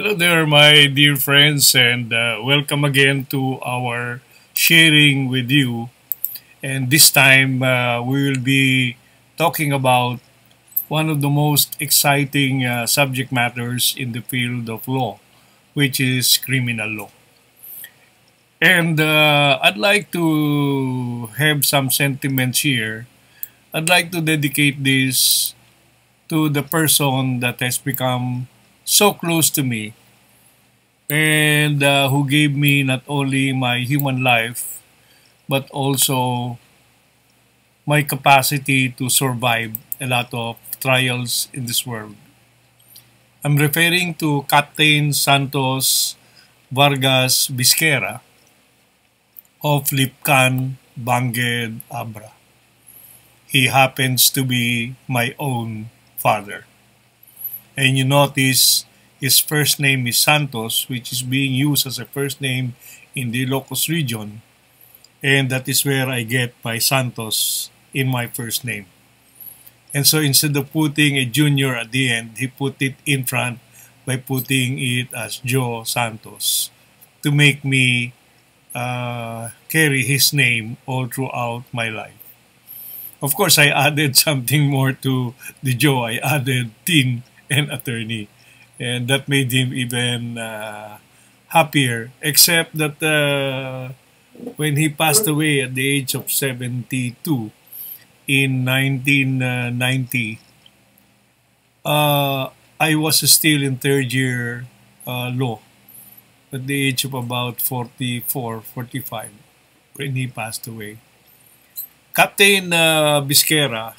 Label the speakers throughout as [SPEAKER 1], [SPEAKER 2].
[SPEAKER 1] Hello there, my dear friends, and uh, welcome again to our sharing with you. And this time, uh, we will be talking about one of the most exciting uh, subject matters in the field of law, which is criminal law. And uh, I'd like to have some sentiments here. I'd like to dedicate this to the person that has become so close to me and uh, who gave me not only my human life but also my capacity to survive a lot of trials in this world. I'm referring to Captain Santos Vargas Bisquera of Lipcan, Banged, Abra. He happens to be my own father. And you notice his first name is Santos, which is being used as a first name in the Ilocos region. And that is where I get my Santos in my first name. And so instead of putting a junior at the end, he put it in front by putting it as Joe Santos to make me uh, carry his name all throughout my life. Of course, I added something more to the Joe. I added teen and attorney. And that made him even uh, happier, except that uh, when he passed away at the age of 72 in 1990, uh, I was still in third year uh, law at the age of about 44, 45 when he passed away. Captain uh, Bisquera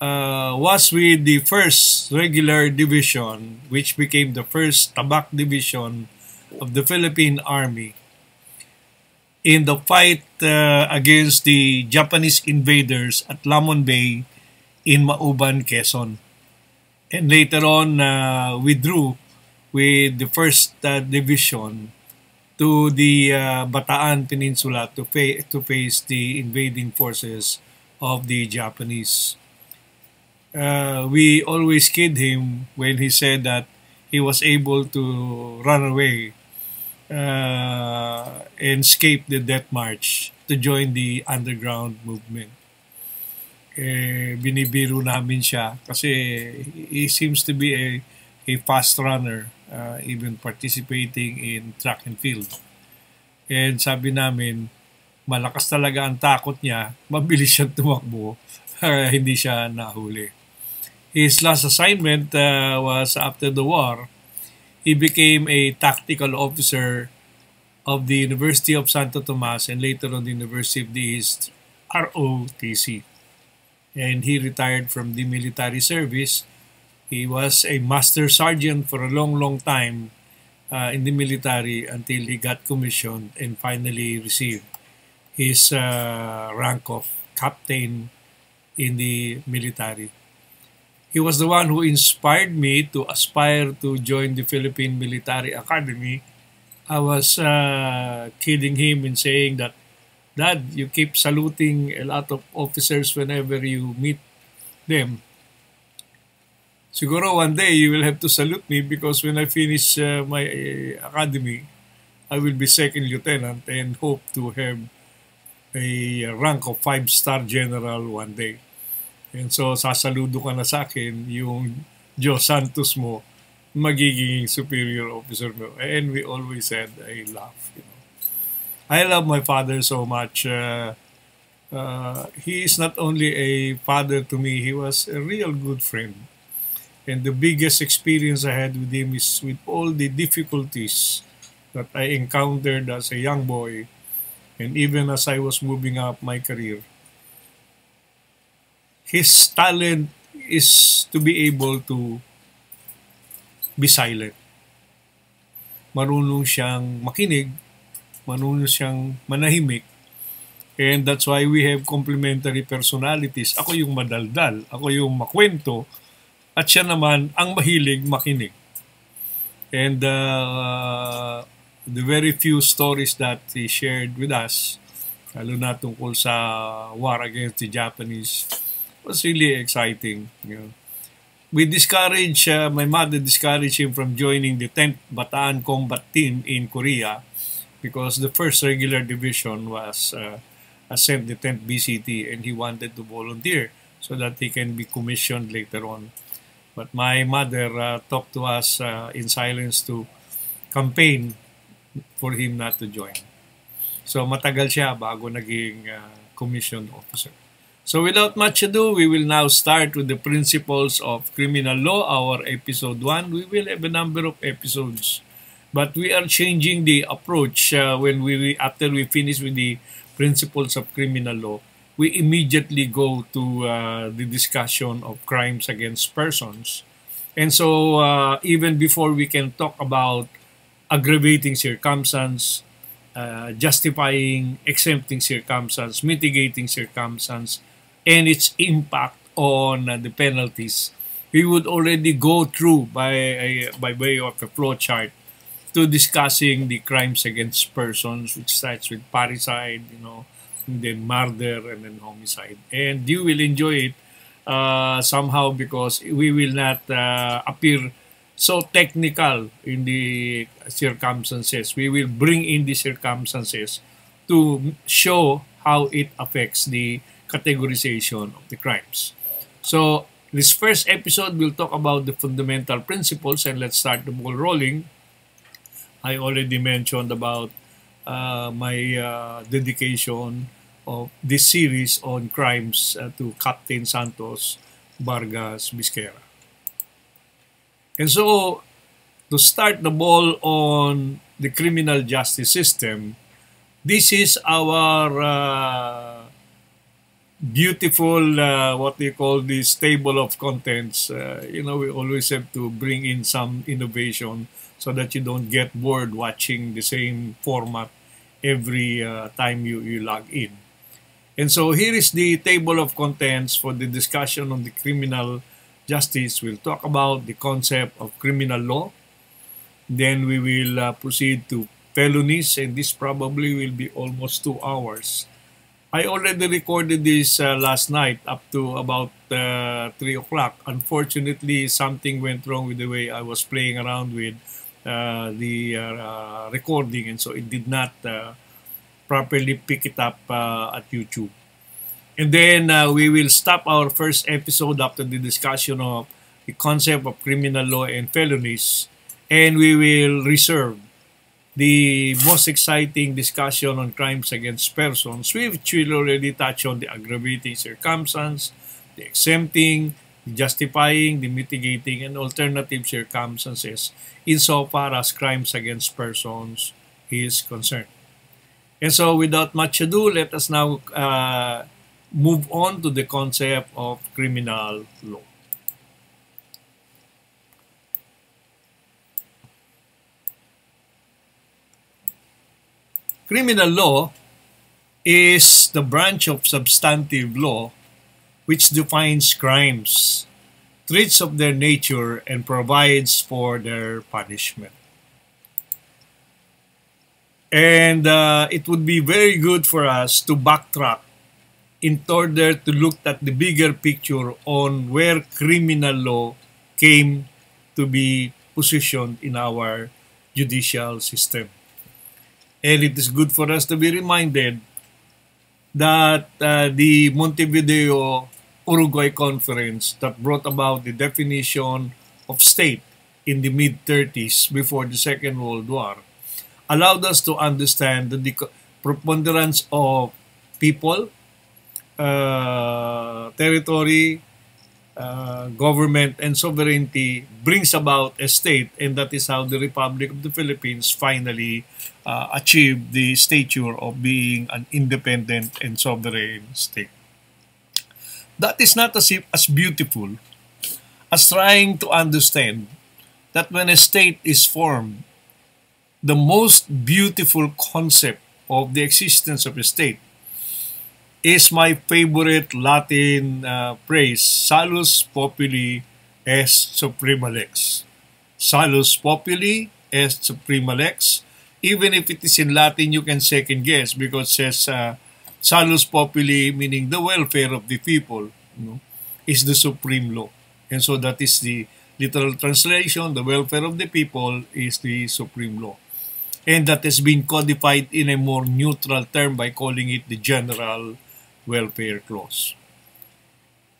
[SPEAKER 1] uh, was with the first regular division, which became the first tabak division of the Philippine Army in the fight uh, against the Japanese invaders at Lamon Bay in Mauban, Quezon. And later on, uh, withdrew with the first uh, division to the uh, Bataan Peninsula to, fa- to face the invading forces of the Japanese. Uh, we always kid him when he said that he was able to run away uh, and escape the death march to join the underground movement. Eh, binibiro namin siya kasi he seems to be a, a fast runner uh, even participating in track and field. And sabi namin, malakas talaga ang takot niya, mabilis siya tumakbo, hindi siya nahuli. His last assignment uh, was after the war. He became a tactical officer of the University of Santo Tomas and later on the University of the East, ROTC. And he retired from the military service He was a master sergeant for a long, long time uh, in the military until he got commissioned and finally received his uh, rank of captain in the military. He was the one who inspired me to aspire to join the Philippine Military Academy. I was uh, kidding him in saying that, Dad, you keep saluting a lot of officers whenever you meet them. Siguro one day you will have to salute me because when I finish uh, my uh, academy, I will be second lieutenant and hope to have a rank of five-star general one day. And so sasaludo ka na sa akin yung Joe Santos mo magiging superior officer mo. And we always had a laugh. You know. I love my father so much. Uh, uh, he is not only a father to me, he was a real good friend. And the biggest experience I had with him is with all the difficulties that I encountered as a young boy and even as I was moving up my career. His talent is to be able to be silent. Marunong siyang makinig, marunong siyang manahimik, and that's why we have complementary personalities. Ako yung madaldal, ako yung makwento, at siya naman ang mahilig makinig. And uh, the very few stories that he shared with us, lalo na tungkol sa war against the Japanese, was really exciting. You know. we discourage, uh, my mother discouraged him from joining the 10th Bataan Combat Team in Korea because the first regular division was uh, sent the 10th BCT and he wanted to volunteer so that he can be commissioned later on. But my mother uh, talked to us uh, in silence to campaign for him not to join. So matagal siya bago naging uh, commissioned officer. So without much ado, we will now start with the principles of criminal law, our episode 1. We will have a number of episodes. But we are changing the approach uh, when we after we finish with the principles of criminal law. We immediately go to uh, the discussion of crimes against persons. And so uh, even before we can talk about aggravating circumstance, uh, justifying, exempting circumstance, mitigating circumstance, and its impact on uh, the penalties, we would already go through by a, by way of a flow chart to discussing the crimes against persons, which starts with parricide, you know, then murder and then homicide. And you will enjoy it uh, somehow because we will not uh, appear so technical in the circumstances. We will bring in the circumstances to show how it affects the categorization of the crimes. So this first episode we'll talk about the fundamental principles and let's start the ball rolling. I already mentioned about uh, my uh, dedication of this series on crimes uh, to Captain Santos Vargas Bisquera. And so, to start the ball on the criminal justice system, this is our uh, beautiful uh, what they call this table of contents uh, you know we always have to bring in some innovation so that you don't get bored watching the same format every uh, time you, you log in. And so here is the table of contents for the discussion on the criminal justice. We'll talk about the concept of criminal law. Then we will uh, proceed to felonies and this probably will be almost two hours I already recorded this uh, last night up to about uh, 3 o'clock. Unfortunately, something went wrong with the way I was playing around with uh, the uh, recording and so it did not uh, properly pick it up uh, at YouTube. And then we will stop our first episode after the discussion of the concept of criminal law and felonies and we will reserve the most exciting discussion on crimes against persons, will already touch on the aggravating circumstance, the exempting, the justifying, the mitigating, and alternative circumstances insofar as crimes against persons is concerned. And so without much ado, let us now uh, move on to the concept of criminal law. Criminal law is the branch of substantive law which defines crimes, treats of their nature, and provides for their punishment. And uh, it would be very good for us to backtrack in order to look at the bigger picture on where criminal law came to be positioned in our judicial system. And it is good for us to be reminded that uh, the Montevideo Uruguay Conference that brought about the definition of state in the mid-30s before the Second World War allowed us to understand the preponderance of people, uh, territory, uh, government and sovereignty brings about a state and that is how the Republic of the Philippines finally uh, achieved the stature of being an independent and sovereign state. That is not as, as beautiful as trying to understand that when a state is formed, the most beautiful concept of the existence of a state is my favorite Latin uh, phrase, salus populi est suprema lex. Salus populi est suprema lex. Even if it is in Latin, you can second guess because says uh, salus populi, meaning the welfare of the people, you know, is the supreme law. And so that is the literal translation, the welfare of the people is the supreme law. And that has been codified in a more neutral term by calling it the general welfare clause.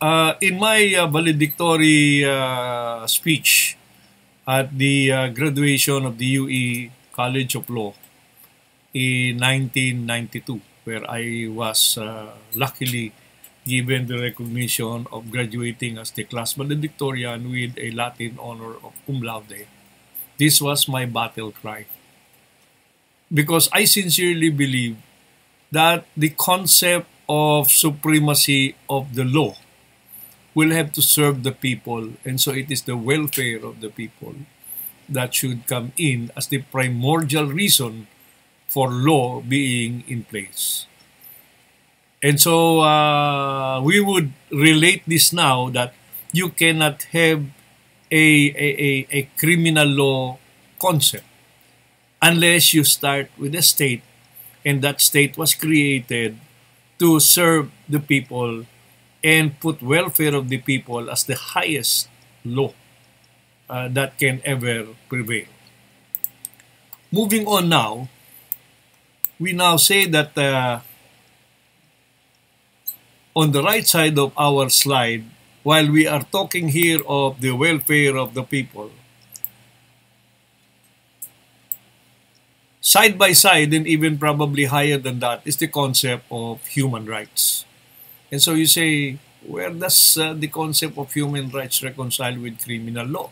[SPEAKER 1] Uh, in my uh, valedictory uh, speech at the uh, graduation of the UE College of Law in 1992, where I was uh, luckily given the recognition of graduating as the class valedictorian with a Latin honor of cum laude. This was my battle cry. Because I sincerely believe that the concept of supremacy of the law will have to serve the people, and so it is the welfare of the people that should come in as the primordial reason for law being in place. And so uh, we would relate this now that you cannot have a, a, a, a criminal law concept unless you start with a state and that state was created to serve the people and put welfare of the people as the highest law uh, that can ever prevail. Moving on now, we now say that uh, on the right side of our slide, while we are talking here of the welfare of the people, side by side and even probably higher than that is the concept of human rights. And so you say, where does uh, the concept of human rights reconcile with criminal law?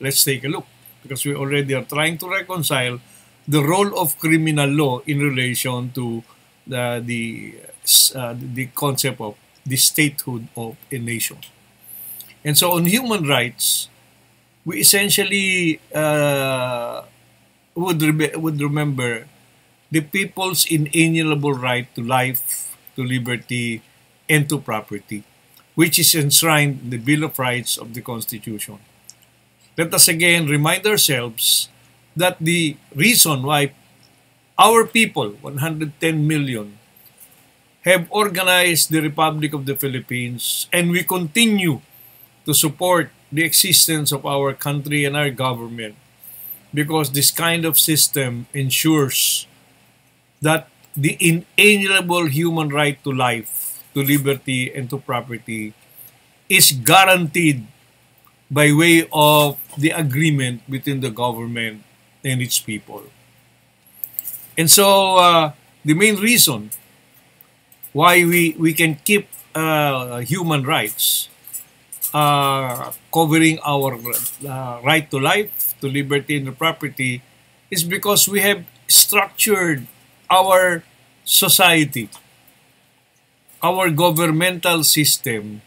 [SPEAKER 1] Let's take a look because we already are trying to reconcile the role of criminal law in relation to the the, uh, the concept of the statehood of a nation. And so on human rights, we essentially uh, would, re- would remember the people's inalienable right to life, to liberty, and to property, which is enshrined in the Bill of Rights of the Constitution. Let us again remind ourselves that the reason why our people, 110 million, have organized the Republic of the Philippines and we continue to support the existence of our country and our government because this kind of system ensures that the inalienable human right to life, to liberty, and to property is guaranteed by way of the agreement between the government and its people. And so, uh, the main reason why we, we can keep uh, human rights uh, covering our uh, right to life, to liberty and property is because we have structured our society, our governmental system,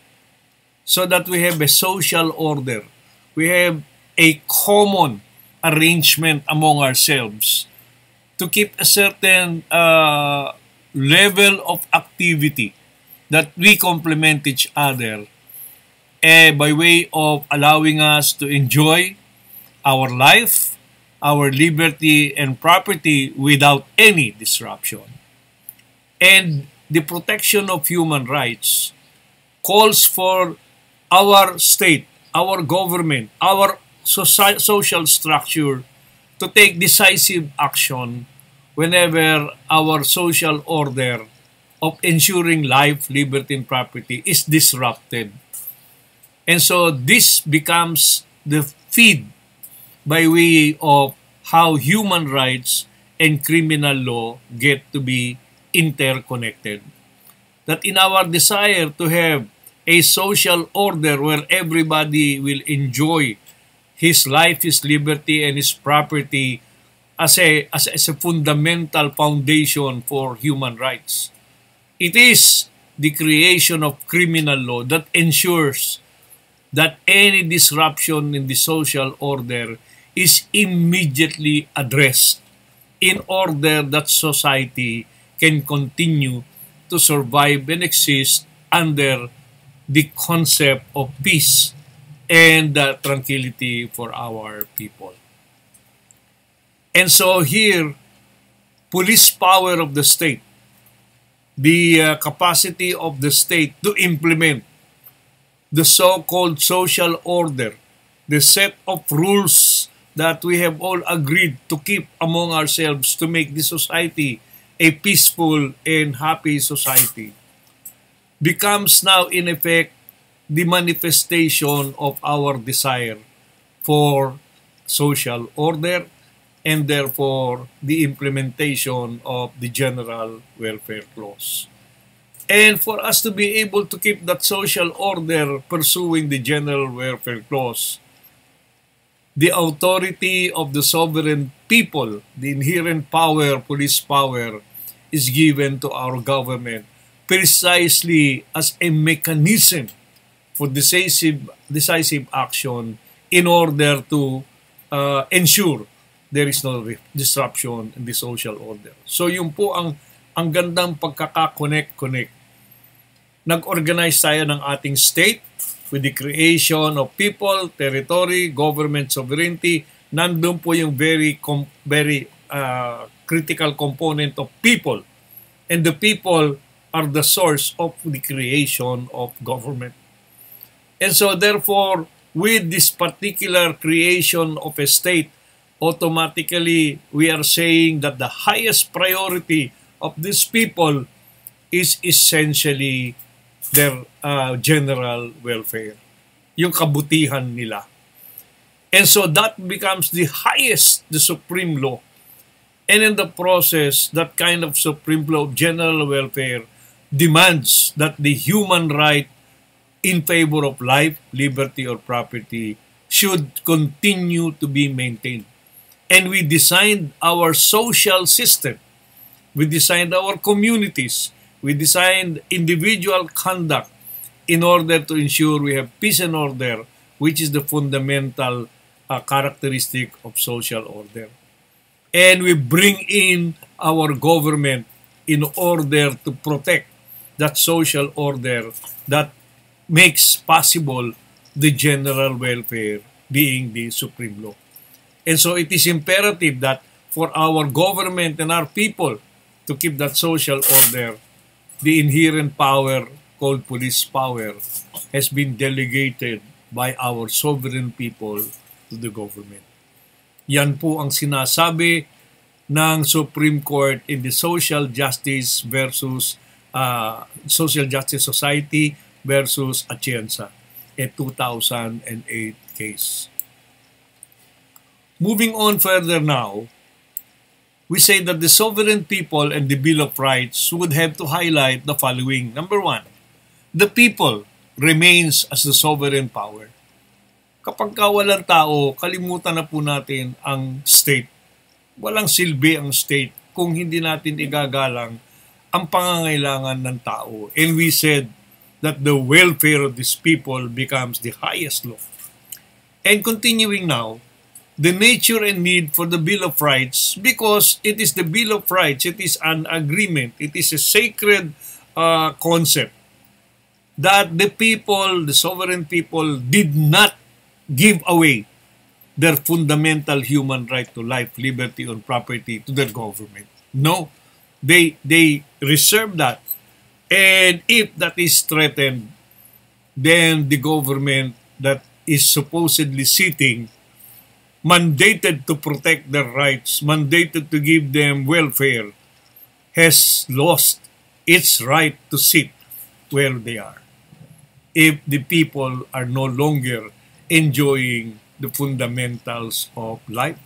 [SPEAKER 1] so that we have a social order. We have a common arrangement among ourselves to keep a certain uh, level of activity that we complement each other eh, by way of allowing us to enjoy our life, our liberty and property without any disruption. And the protection of human rights calls for our state, our government, our social structure to take decisive action whenever our social order of ensuring life, liberty, and property is disrupted. And so this becomes the feed by way of how human rights and criminal law get to be interconnected. That in our desire to have a social order where everybody will enjoy his life, his liberty, and his property as a, as as a fundamental foundation for human rights. It is the creation of criminal law that ensures that any disruption in the social order is immediately addressed in order that society can continue to survive and exist under the concept of peace and uh, tranquility for our people. And so here, police power of the state, the uh, capacity of the state to implement the so-called social order, the set of rules that we have all agreed to keep among ourselves to make this society a peaceful and happy society, becomes now in effect the manifestation of our desire for social order and therefore the implementation of the general welfare clause. And for us to be able to keep that social order pursuing the general welfare clause, the authority of the sovereign people, the inherent power, police power, is given to our government precisely as a mechanism for decisive, decisive action in order to uh, ensure there is no disruption in the social order. So yun po ang ang gandang pagkaka-connect-connect. Nag-organize tayo ng ating state with the creation of people, territory, government sovereignty. Nandun po yung very very uh, critical component of people. And the people are the source of the creation of government. And so therefore, with this particular creation of a state, automatically we are saying that the highest priority of these people is essentially their uh, general welfare, yung kabutihan nila. And so that becomes the highest, the supreme law. And in the process, that kind of supreme law of general welfare demands that the human right in favor of life, liberty, or property should continue to be maintained. And we designed our social system. We designed our communities. We designed individual conduct in order to ensure we have peace and order, which is the fundamental uh, characteristic of social order. And we bring in our government in order to protect that social order that makes possible the general welfare being the supreme law. And so it is imperative that for our government and our people to keep that social order, the inherent power called police power has been delegated by our sovereign people to the government. Yan po ang sinasabi ng Supreme Court in the Social Justice versus uh, Social Justice Society versus Atienza, a 2008 case. Moving on further now, we say that the sovereign people and the Bill of Rights would have to highlight the following. Number one, the people remains as the sovereign power kapag ka walang tao, kalimutan na po natin ang state. Walang silbi ang state kung hindi natin igagalang ang pangangailangan ng tao. And we said that the welfare of these people becomes the highest law. And continuing now, the nature and need for the Bill of Rights, because it is the Bill of Rights, it is an agreement, it is a sacred uh, concept that the people, the sovereign people, did not give away their fundamental human right to life, liberty, and property to their government. No, they they reserve that, and if that is threatened, then the government that is supposedly sitting, mandated to protect their rights, mandated to give them welfare, has lost its right to sit where they are. If the people are no longer enjoying the fundamentals of life,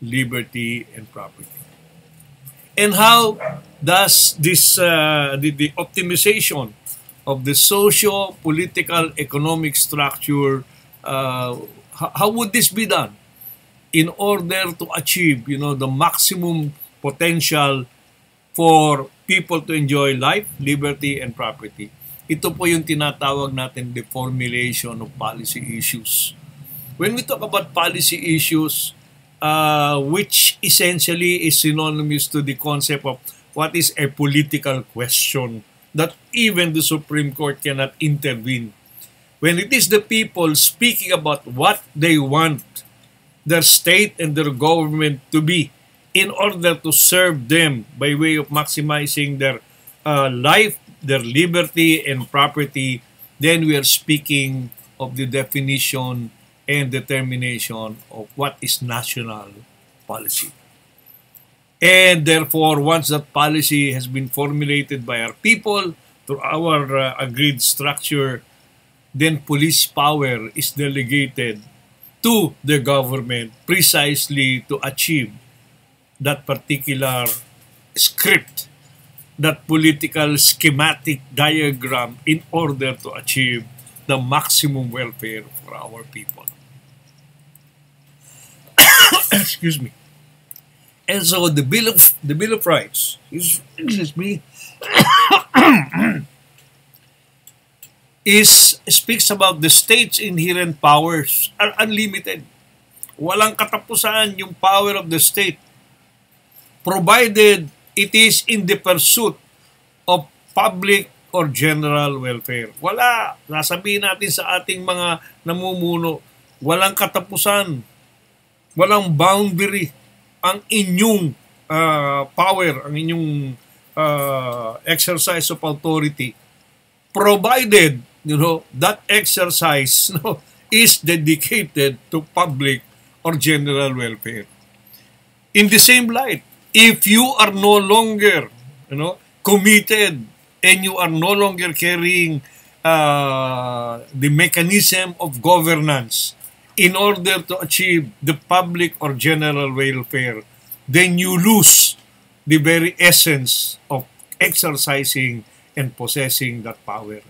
[SPEAKER 1] liberty, and property. And how does this uh, the, the optimization of the socio-political economic structure uh, how would this be done in order to achieve you know the maximum potential for people to enjoy life, liberty, and property? Ito po yung tinatawag natin the formulation of policy issues. When we talk about policy issues, uh, which essentially is synonymous to the concept of what is a political question that even the Supreme Court cannot intervene. When it is the people speaking about what they want their state and their government to be in order to serve them by way of maximizing their uh, life, their liberty and property, then we are speaking of the definition and determination of what is national policy. And therefore, once that policy has been formulated by our people through our uh, agreed structure, then police power is delegated to the government precisely to achieve that particular script, that political schematic diagram in order to achieve the maximum welfare for our people. Excuse me. And so the Bill of the Bill of Rights is excuse me is speaks about the state's inherent powers are unlimited. Walang katapusan yung power of the state provided it is in the pursuit of public or general welfare. Wala. Nasabihin natin sa ating mga namumuno, walang katapusan, walang boundary ang inyong uh, power, ang inyong uh, exercise of authority, provided you know, that exercise no, is dedicated to public or general welfare. In the same light, if you are no longer, you know, committed and you are no longer carrying uh, the mechanism of governance in order to achieve the public or general welfare, then you lose the very essence of exercising and possessing that power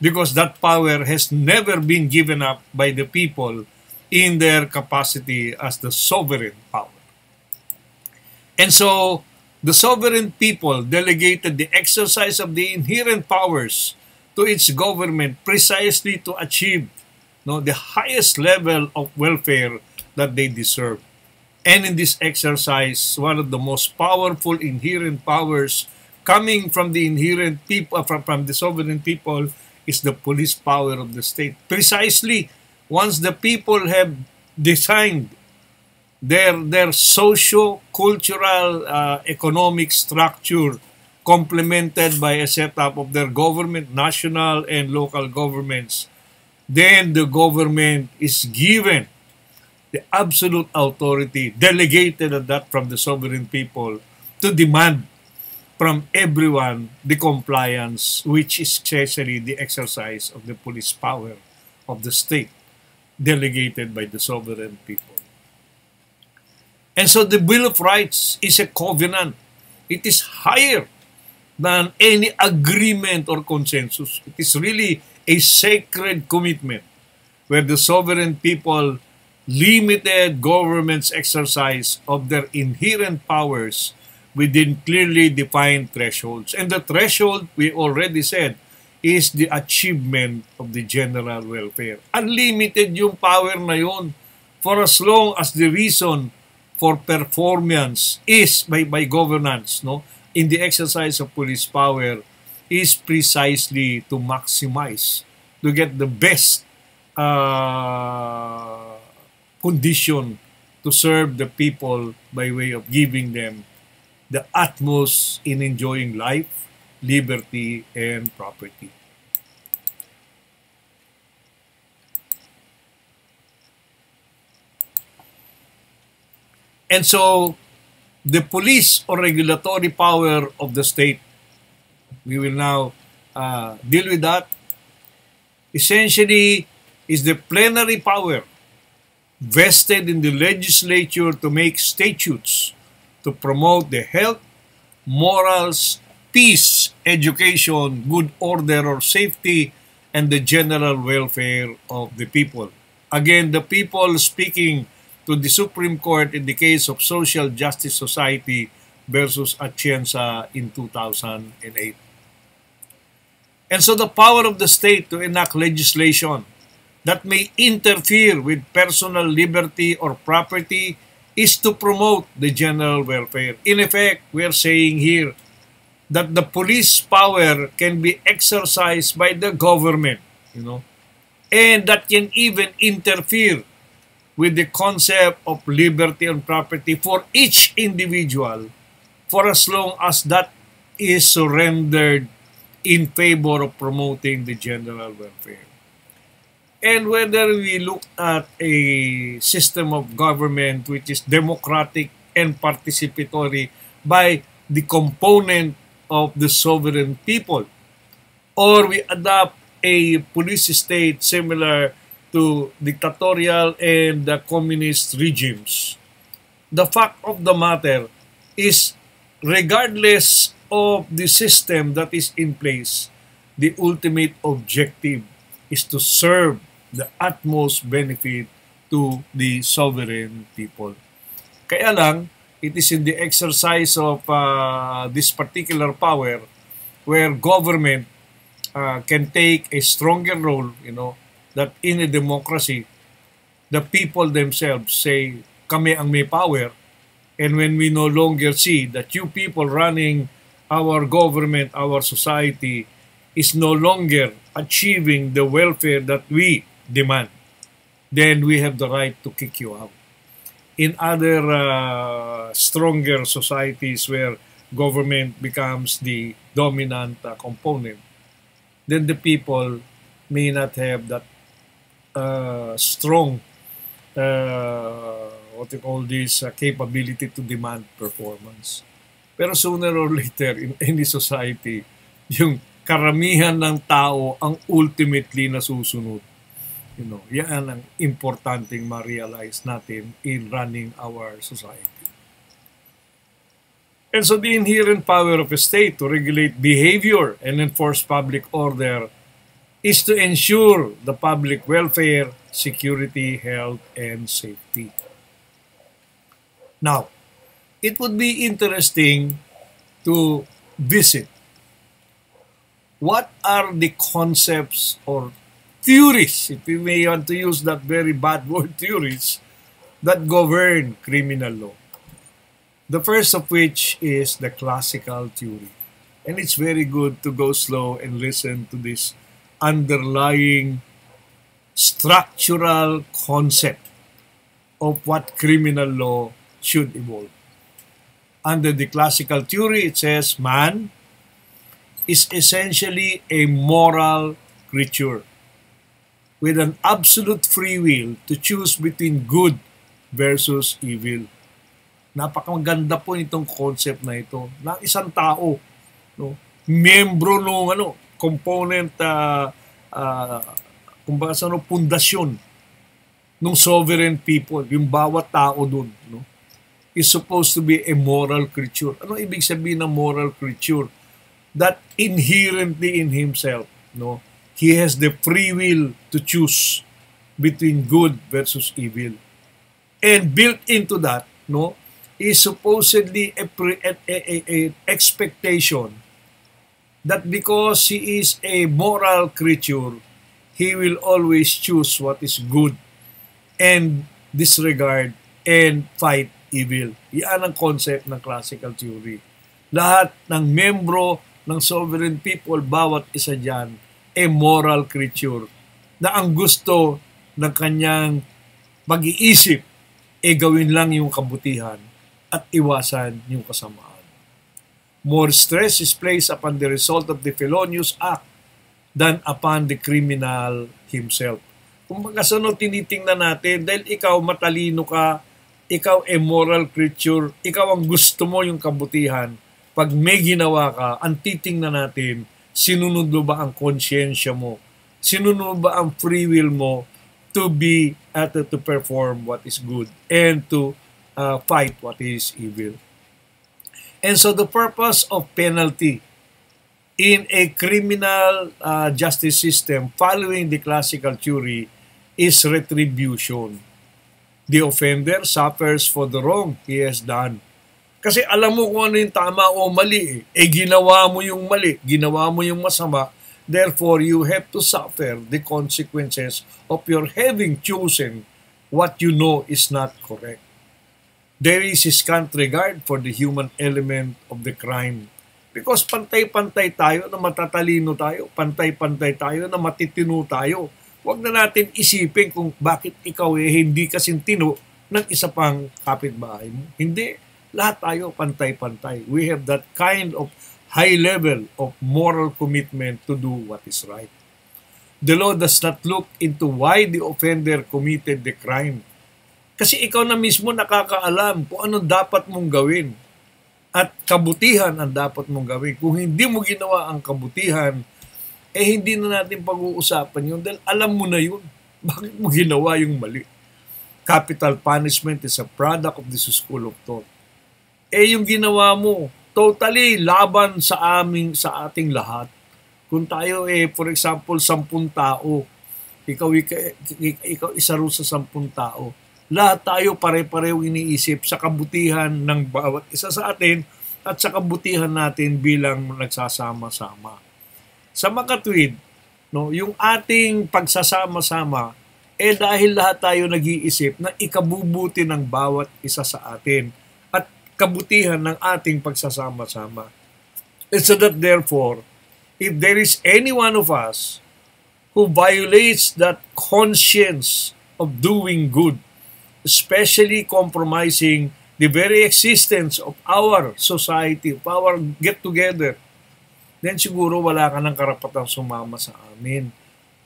[SPEAKER 1] because that power has never been given up by the people in their capacity as the sovereign power. And so, the sovereign people delegated the exercise of the inherent powers to its government precisely to achieve no, the highest level of welfare that they deserve. And in this exercise, one of the most powerful inherent powers coming from the inherent people, from, from the sovereign people, is the police power of the state. Precisely once the people have designed their their socio-cultural uh, economic structure complemented by a setup of their government, national and local governments, then the government is given the absolute authority delegated at that from the sovereign people to demand from everyone the compliance, which is essentially the exercise of the police power of the state delegated by the sovereign people. And so the Bill of Rights is a covenant. It is higher than any agreement or consensus. It is really a sacred commitment where the sovereign people limited government's exercise of their inherent powers within clearly defined thresholds. And the threshold, we already said, is the achievement of the general welfare. Unlimited yung power na yun for as long as the reason for performance is by, by governance no in the exercise of police power is precisely to maximize to get the best uh, condition to serve the people by way of giving them the utmost in enjoying life, liberty, and property. And so, the police or regulatory power of the state, we will now uh, deal with that, essentially is the plenary power vested in the legislature to make statutes to promote the health, morals, peace, education, good order or safety, and the general welfare of the people. Again, the people speaking to the Supreme Court in the case of Social Justice Society versus Atienza in 2008. And so the power of the state to enact legislation that may interfere with personal liberty or property is to promote the general welfare. In effect, we are saying here that the police power can be exercised by the government, you know, and that can even interfere with the concept of liberty and property for each individual for as long as that is surrendered in favor of promoting the general welfare. And whether we look at a system of government which is democratic and participatory by the component of the sovereign people, or we adopt a police state similar to dictatorial and the communist regimes. The fact of the matter is regardless of the system that is in place, the ultimate objective is to serve the utmost benefit to the sovereign people. Kaya lang, it is in the exercise of uh, this particular power where government uh, can take a stronger role, you know, that in a democracy, the people themselves say, kami ang may power, and when we no longer see that you people running our government, our society, is no longer achieving the welfare that we demand, then we have the right to kick you out. In other uh, stronger societies where government becomes the dominant uh, component, then the people may not have that uh, strong, uh, what you call this, uh, capability to demand performance. Pero sooner or later, in any society, yung karamihan ng tao ang ultimately nasusunod You know, yan ang importanteng ma-realize natin in running our society. And so the inherent power of a state to regulate behavior and enforce public order is to ensure the public welfare, security, health, and safety. Now, it would be interesting to visit what are the concepts or theories, if we may want to use that very bad word, theories, that govern criminal law. The first of which is the classical theory. And it's very good to go slow and listen to this underlying structural concept of what criminal law should evolve. Under the classical theory, it says man is essentially a moral creature with an absolute free will to choose between good versus evil. Napakaganda po itong concept na ito ng isang tao, no? Membro ng ano, component uh, uh, kumbaga sa ano, pundasyon ng sovereign people, yung bawat tao doon, no? Is supposed to be a moral creature. Ano ibig sabihin ng moral creature? That inherently in himself, no? he has the free will to choose between good versus evil. And built into that, no, is supposedly a, pre, a, a, a, a expectation that because he is a moral creature, he will always choose what is good and disregard and fight evil. Yan ang concept ng classical theory. Lahat ng membro ng sovereign people, bawat isa dyan, a moral creature na ang gusto ng kanyang pag-iisip e gawin lang yung kabutihan at iwasan yung kasamaan. More stress is placed upon the result of the felonious act than upon the criminal himself. Kung magkasunod tinitingnan natin, dahil ikaw matalino ka, ikaw a moral creature, ikaw ang gusto mo yung kabutihan, pag may ginawa ka, ang titingnan natin, sinunod ba ang konsyensya mo? Sinunod ba ang free will mo to be at to perform what is good and to uh, fight what is evil? And so the purpose of penalty in a criminal uh, justice system following the classical theory is retribution. The offender suffers for the wrong he has done kasi alam mo kung ano yung tama o mali. Eh, eh ginawa mo yung mali, ginawa mo yung masama. Therefore, you have to suffer the consequences of your having chosen what you know is not correct. There is scant regard for the human element of the crime. Because pantay-pantay tayo na matatalino tayo, pantay-pantay tayo na matitino tayo. Huwag na natin isipin kung bakit ikaw eh hindi kasing tino ng isa pang kapitbahay mo. Hindi lahat tayo pantay-pantay. We have that kind of high level of moral commitment to do what is right. The law does not look into why the offender committed the crime. Kasi ikaw na mismo nakakaalam kung ano dapat mong gawin. At kabutihan ang dapat mong gawin. Kung hindi mo ginawa ang kabutihan, eh hindi na natin pag-uusapan yun dahil alam mo na yun. Bakit mo ginawa yung mali? Capital punishment is a product of this school of thought. Eh yung ginawa mo, totally laban sa aming sa ating lahat kung tayo eh, for example, sampung tao, ikaw, ikaw, ikaw isa ro sa sampung tao, lahat tayo pare-pareho iniisip sa kabutihan ng bawat isa sa atin at sa kabutihan natin bilang nagsasama-sama. Sa makatwid, no, yung ating pagsasama-sama, eh dahil lahat tayo nag-iisip na ikabubuti ng bawat isa sa atin at kabutihan ng ating pagsasama-sama. And so that therefore, if there is any one of us who violates that conscience of doing good, especially compromising the very existence of our society, of our get-together, then siguro wala ka ng karapatang sumama sa amin.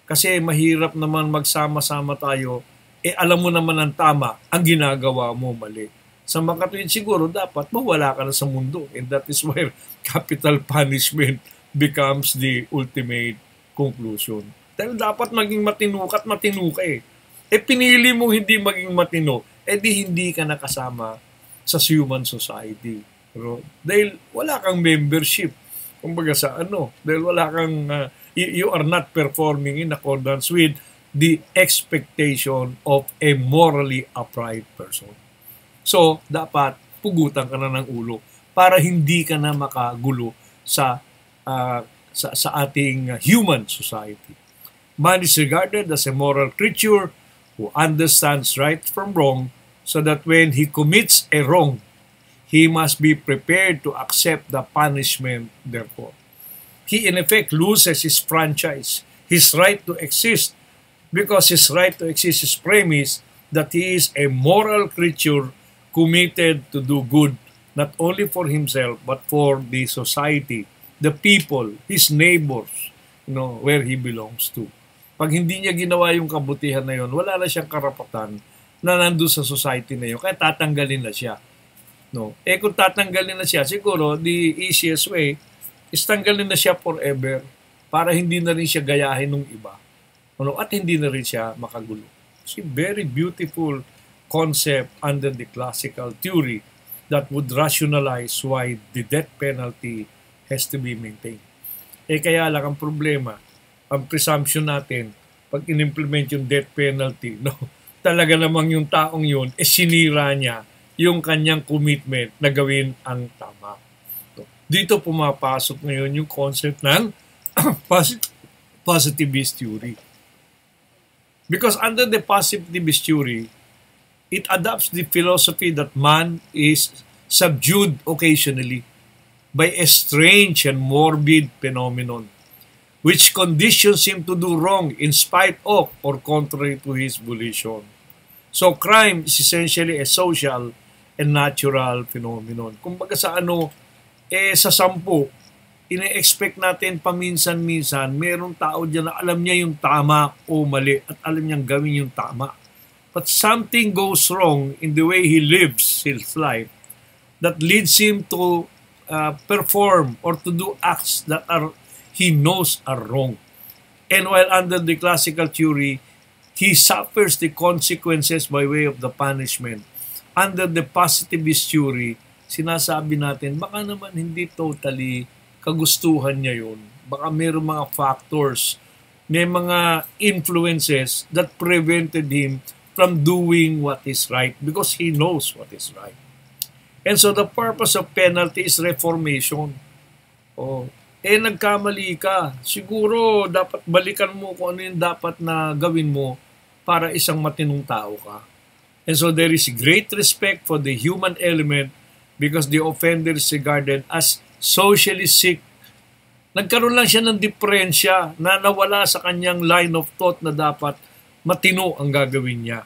[SPEAKER 1] Kasi mahirap naman magsama-sama tayo, eh alam mo naman ang tama, ang ginagawa mo mali. Sa makatuwid siguro, dapat mawala ka na sa mundo. And that is where capital punishment becomes the ultimate conclusion. Dahil dapat maging matino ka at matino ka eh. Eh pinili mo hindi maging matino, eh di hindi ka nakasama sa human society. Pero dahil wala kang membership, kumbaga sa ano, dahil wala kang, uh, you, you are not performing in accordance with the expectation of a morally upright person. So, dapat pugutan ka na ng ulo para hindi ka na makagulo sa uh, sa, sa ating human society. Man is regarded as a moral creature who understands right from wrong so that when he commits a wrong, he must be prepared to accept the punishment therefore. He in effect loses his franchise, his right to exist, because his right to exist is premise that he is a moral creature committed to do good not only for himself but for the society the people, his neighbors, you know, where he belongs to. Pag hindi niya ginawa yung kabutihan na yun, wala na siyang karapatan na nandun sa society na yun. Kaya tatanggalin na siya. No? Eh kung tatanggalin na siya, siguro the easiest way is tanggalin na siya forever para hindi na rin siya gayahin ng iba. Ano? At hindi na rin siya makagulo. See, very beautiful concept under the classical theory that would rationalize why the death penalty has to be maintained. Eh kaya lang ang problema, ang presumption natin, pag in-implement yung death penalty, no, talaga namang yung taong yun, eh sinira niya yung kanyang commitment na gawin ang tama. Dito pumapasok ngayon yung concept ng positivist theory. Because under the positivist theory, it adopts the philosophy that man is subdued occasionally by a strange and morbid phenomenon, which conditions him to do wrong in spite of or contrary to his volition. So crime is essentially a social and natural phenomenon. Kumbaga sa ano, eh sa sampu, ine-expect natin paminsan-minsan, merong tao dyan na alam niya yung tama o mali at alam niyang gawin yung tama. But something goes wrong in the way he lives his life that leads him to uh, perform or to do acts that are he knows are wrong. And while under the classical theory, he suffers the consequences by way of the punishment. Under the positivist theory, sinasabi natin, baka naman hindi totally kagustuhan niya yun. Baka mayroong mga factors, may mga influences that prevented him from doing what is right because he knows what is right. And so the purpose of penalty is reformation. Oh, eh nagkamali ka. Siguro dapat balikan mo kung ano yung dapat na gawin mo para isang matinong tao ka. And so there is great respect for the human element because the offender is regarded as socially sick. Nagkaroon lang siya ng diferensya na nawala sa kanyang line of thought na dapat matino ang gagawin niya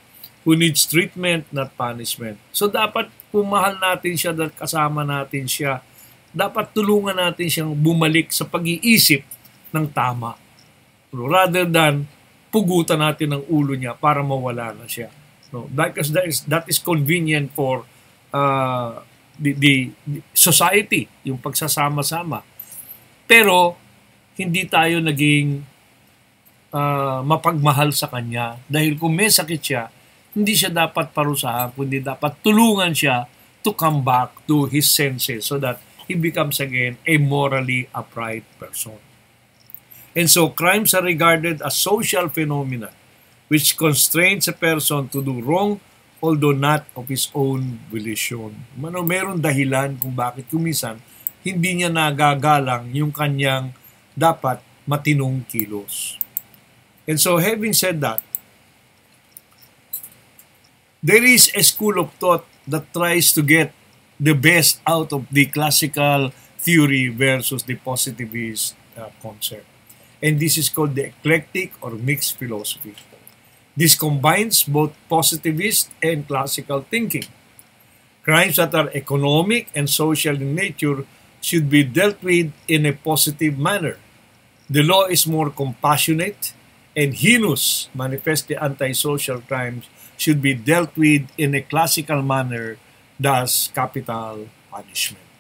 [SPEAKER 1] who needs treatment, not punishment. So dapat kung natin siya dahil kasama natin siya dapat tulungan natin siyang bumalik sa pag-iisip ng tama. Rather than pugutan natin ang ulo niya para mawala na siya. No, because that is that is convenient for uh, the, the, the society, yung pagsasama-sama. Pero hindi tayo naging uh, mapagmahal sa kanya dahil kung may sakit siya, hindi siya dapat parusahan, kundi dapat tulungan siya to come back to his senses so that he becomes again a morally upright person. And so crimes are regarded as social phenomena which constrains a person to do wrong although not of his own volition. Mano, meron dahilan kung bakit kumisan hindi niya nagagalang yung kanyang dapat matinong kilos. And so having said that, there is a school of thought that tries to get the best out of the classical theory versus the positivist uh, concept. And this is called the eclectic or mixed philosophy. This combines both positivist and classical thinking. Crimes that are economic and social in nature should be dealt with in a positive manner. The law is more compassionate and heinous, manifestly antisocial crimes should be dealt with in a classical manner, thus capital punishment.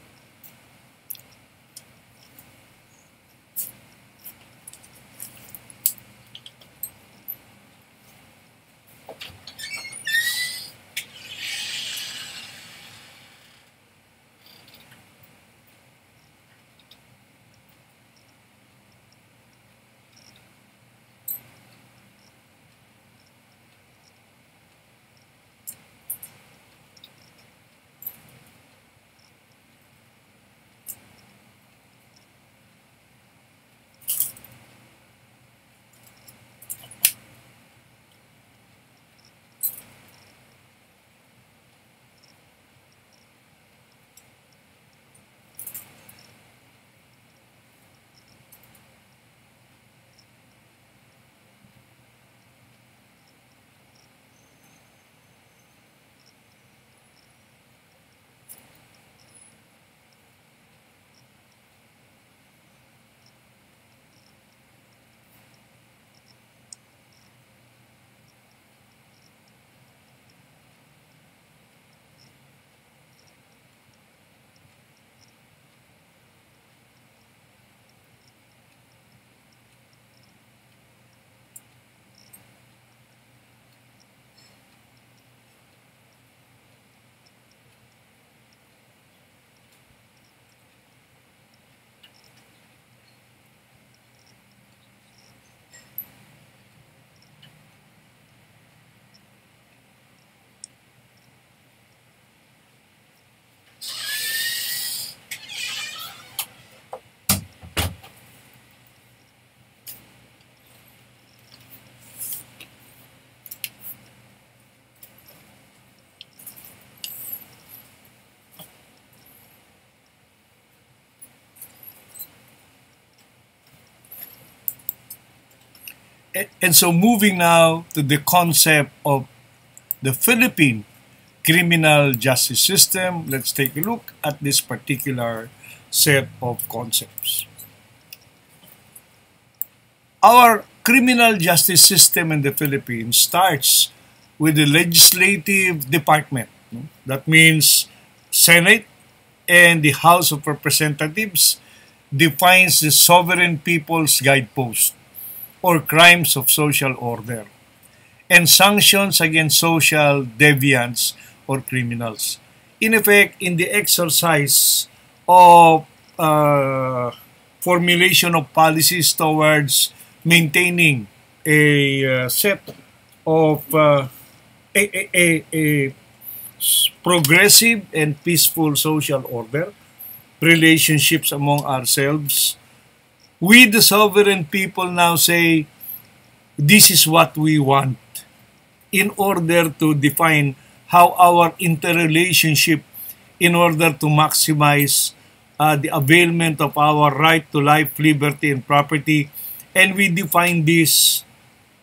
[SPEAKER 1] And so moving now to the concept of the Philippine criminal justice system, let's take a look at this particular set of concepts. Our criminal justice system in the Philippines starts with the legislative department. That means Senate and the House of Representatives defines the sovereign people's guidepost or crimes of social order, and sanctions against social deviants or criminals. In effect, in the exercise of uh, formulation of policies towards maintaining a uh, set of uh, a, a, a, progressive and peaceful social order, relationships among ourselves, we, the sovereign people, now say, this is what we want in order to define how our interrelationship in order to maximize uh, the availment of our right to life, liberty, and property. And we define this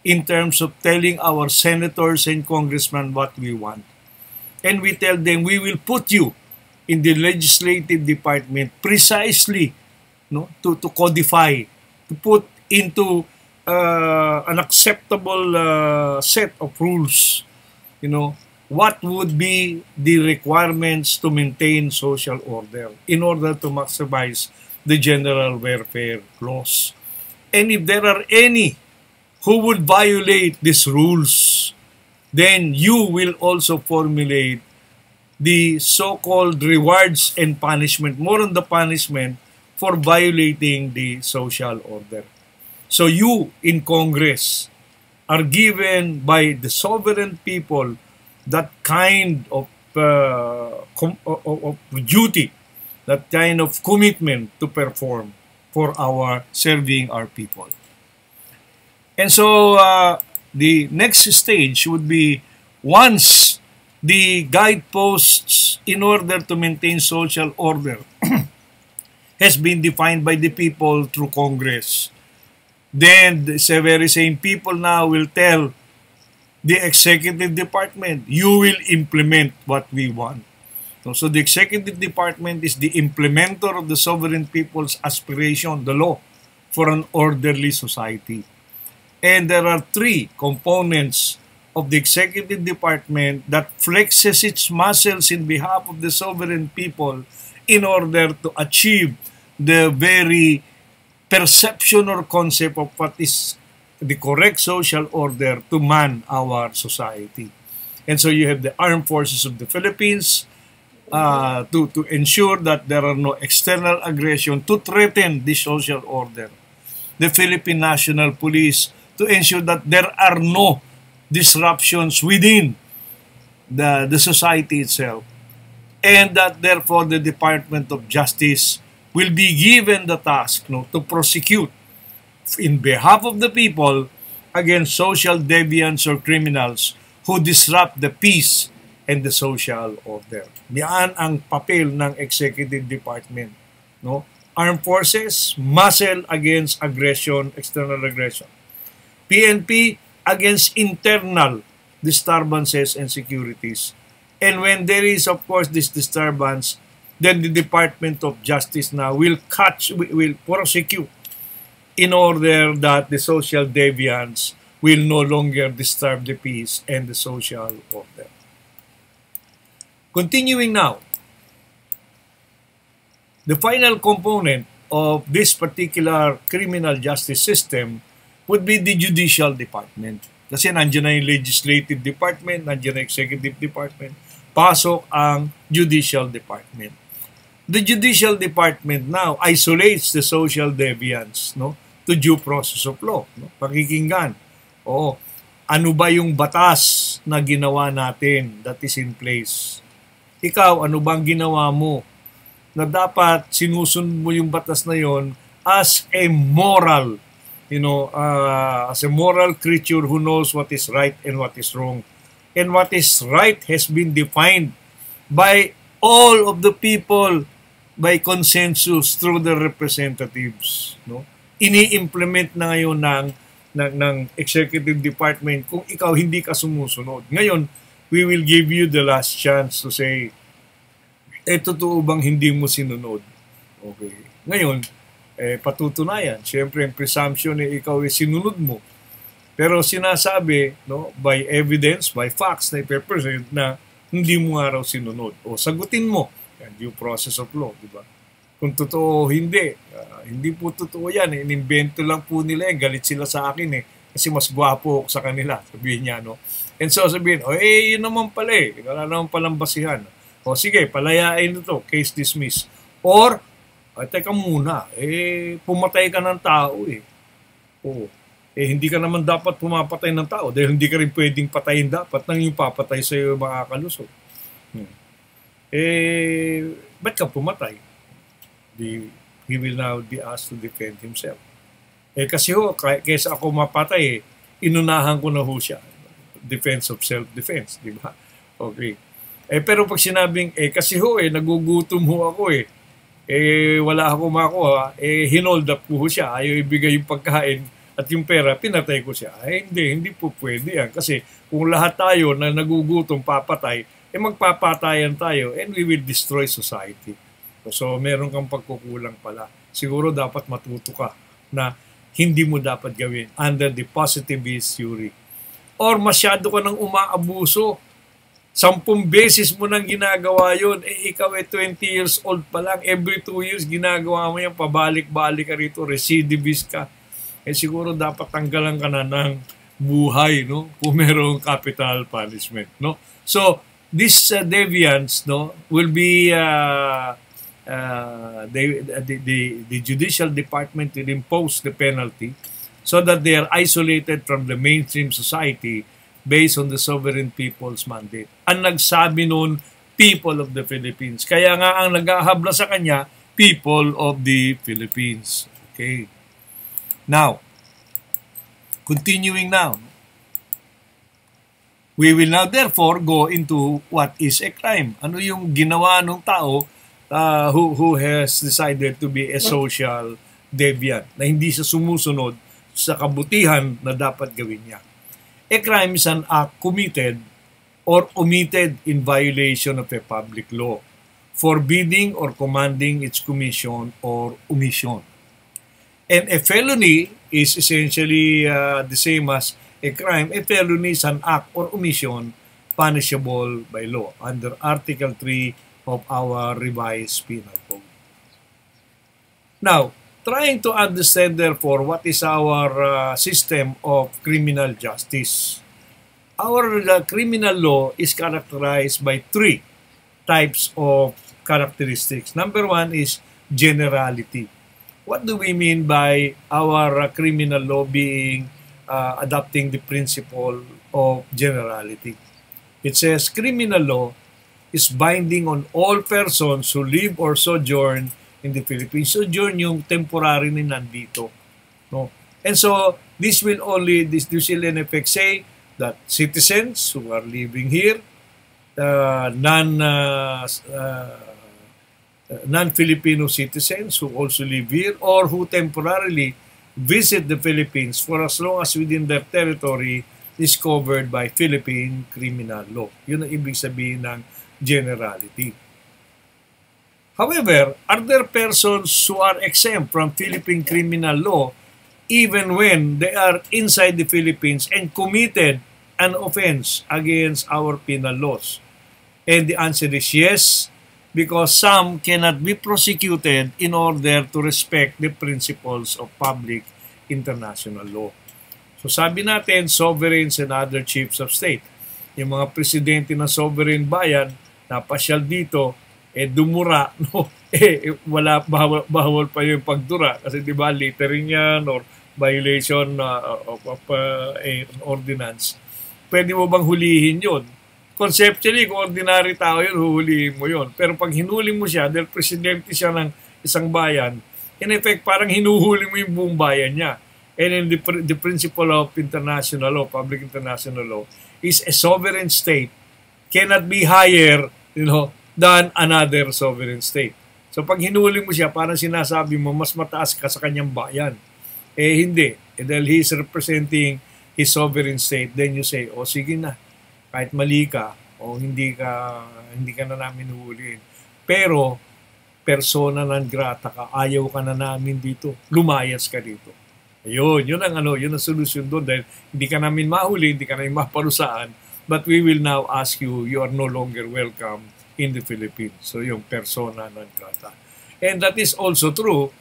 [SPEAKER 1] in terms of telling our senators and congressmen what we want. And we tell them, we will put you in the legislative department precisely no to to codify to put into uh, an acceptable uh, set of rules. You know what would be the requirements to maintain social order in order to maximize the general welfare clause and if there are any who would violate these rules then you will also formulate the so-called rewards and punishment, more on the punishment for violating the social order. So you in Congress are given by the sovereign people that kind of, uh, of, of duty, that kind of commitment to perform for our serving our people. And so uh, the next stage would be once the guideposts in order to maintain social order has been defined by the people through Congress. Then the very same people now will tell the executive department, you will implement what we want. So the executive department is the implementer of the sovereign people's aspiration, the law, for an orderly society. And there are three components of the executive department that flexes its muscles in behalf of the sovereign people in order to achieve the very perception or concept of what is the correct social order to man our society. And so you have the armed forces of the Philippines uh, to, to ensure that there are no external aggression to threaten the social order. The Philippine National Police to ensure that there are no disruptions within the, the society itself. And that therefore the Department of Justice will be given the task no, to prosecute in behalf of the people against social deviants or criminals who disrupt the peace and the social order. Yan ang papel ng executive department. No? Armed forces, muscle against aggression, external aggression. PNP, against internal disturbances and securities. And when there is, of course, this disturbance, then the Department of Justice now will catch, will prosecute in order that the social deviants will no longer disturb the peace and the social order. Continuing now, the final component of this particular criminal justice system would be the judicial department. Kasi nandiyan na yung legislative department, nandiyan na executive department, pasok ang judicial department. The judicial department now isolates the social deviants no, to due process of law. No? Pakikinggan. O, ano ba yung batas na ginawa natin that is in place? Ikaw, ano bang ginawa mo na dapat sinusunod mo yung batas na yon as a moral you know, uh, as a moral creature who knows what is right and what is wrong. And what is right has been defined by all of the people by consensus through the representatives. No? Ini-implement na ngayon ng, ng, ng executive department kung ikaw hindi ka sumusunod. Ngayon, we will give you the last chance to say, eh, totoo bang hindi mo sinunod? Okay. Ngayon, eh, patutunayan. Siyempre, ang presumption eh, ikaw ay sinunod mo. Pero sinasabi, no, by evidence, by facts na ipepresent na hindi mo nga sinunod. O sagutin mo. Yan, due process of law, di ba? Kung totoo hindi, uh, hindi po totoo yan. Eh. Inimbento lang po nila yan. Galit sila sa akin eh. Kasi mas gwapo ako sa kanila, sabihin niya, no? And so sabihin, oh, eh, yun naman pala eh. Wala naman palang basihan. O sige, palayain ito, case dismiss. Or, ay, teka muna, eh, pumatay ka ng tao eh. Oo. Eh, hindi ka naman dapat pumapatay ng tao dahil hindi ka rin pwedeng patayin dapat nang yung papatay sa iyo makakalusot. Hmm. Eh, ba't ka pumatay? The, he will now be asked to defend himself. Eh, kasi ho, kaysa ako mapatay, eh, inunahan ko na ho siya. Defense of self-defense, di ba? Okay. Eh, pero pag sinabing, eh, kasi ho, eh, nagugutom ho ako eh eh wala ako makuha, eh hinold up ko siya, ayaw ibigay yung pagkain at yung pera, pinatay ko siya. Eh hindi, hindi po pwede yan. Kasi kung lahat tayo na nagugutom papatay, eh magpapatayan tayo and we will destroy society. So, meron kang pagkukulang pala. Siguro dapat matuto ka na hindi mo dapat gawin under the positivist theory. Or masyado ka nang umaabuso Sampung beses mo nang ginagawa yun. Eh, ikaw ay 20 years old pa lang. Every 2 years, ginagawa mo yan. Pabalik-balik ka rito. Recidivist ka. Eh, siguro dapat tanggalan ka na ng buhay, no? Kung merong capital punishment, no? So, this uh, deviance, no, will be uh, uh, the, the, the, the judicial department will impose the penalty so that they are isolated from the mainstream society based on the sovereign people's mandate. Ang nagsabi noon, people of the Philippines. Kaya nga ang naghahabla sa kanya, people of the Philippines. Okay. Now, continuing now, we will now therefore go into what is a crime. Ano yung ginawa ng tao uh, who, who has decided to be a social deviant na hindi siya sumusunod sa kabutihan na dapat gawin niya. A crime is an act committed or omitted in violation of a public law, forbidding or commanding its commission or omission. And a felony is essentially uh, the same as a crime. A felony is an act or omission punishable by law under Article 3 of our revised penal code. Now, trying to understand therefore what is our uh, system of criminal justice. Our uh, criminal law is characterized by three types of characteristics. Number one is generality. What do we mean by our uh, criminal law being uh, adopting the principle of generality? It says criminal law is binding on all persons who live or sojourn in the Philippines. So yun yung temporary ni nandito. No? And so this will only, this, this will in effect say that citizens who are living here, uh, non, uh, uh, non-Filipino citizens who also live here or who temporarily visit the Philippines for as long as within their territory is covered by Philippine criminal law. Yun ang ibig sabihin ng generality. However, are there persons who are exempt from Philippine criminal law even when they are inside the Philippines and committed an offense against our penal laws? And the answer is yes, because some cannot be prosecuted in order to respect the principles of public international law. So sabi natin, sovereigns and other chiefs of state. Yung mga presidente ng sovereign bayan, napasyal dito, eh dumura no eh wala bawal, bawal pa yung pagdura kasi di ba littering yan or violation uh, of, of uh, an ordinance pwede mo bang hulihin yun conceptually kung ordinary tao yun huhulihin mo yun pero pag hinuli mo siya dahil presidente siya ng isang bayan in effect parang hinuhuli mo yung buong bayan niya and in the, the principle of international law public international law is a sovereign state cannot be higher you know than another sovereign state. So pag hinuli mo siya, parang sinasabi mo, mas mataas ka sa kanyang bayan. Eh hindi. Eh, dahil he is representing his sovereign state, then you say, oh, sige na, kahit mali ka, o hindi ka, hindi ka na namin huhulihin. Pero, persona non grata ka, ayaw ka na namin dito, lumayas ka dito. Ayun, yun ang ano, yun ang solusyon doon dahil hindi ka namin mahuli, hindi ka namin maparusaan, but we will now ask you, you are no longer welcome in the Philippines. So yung persona non grata. And that is also true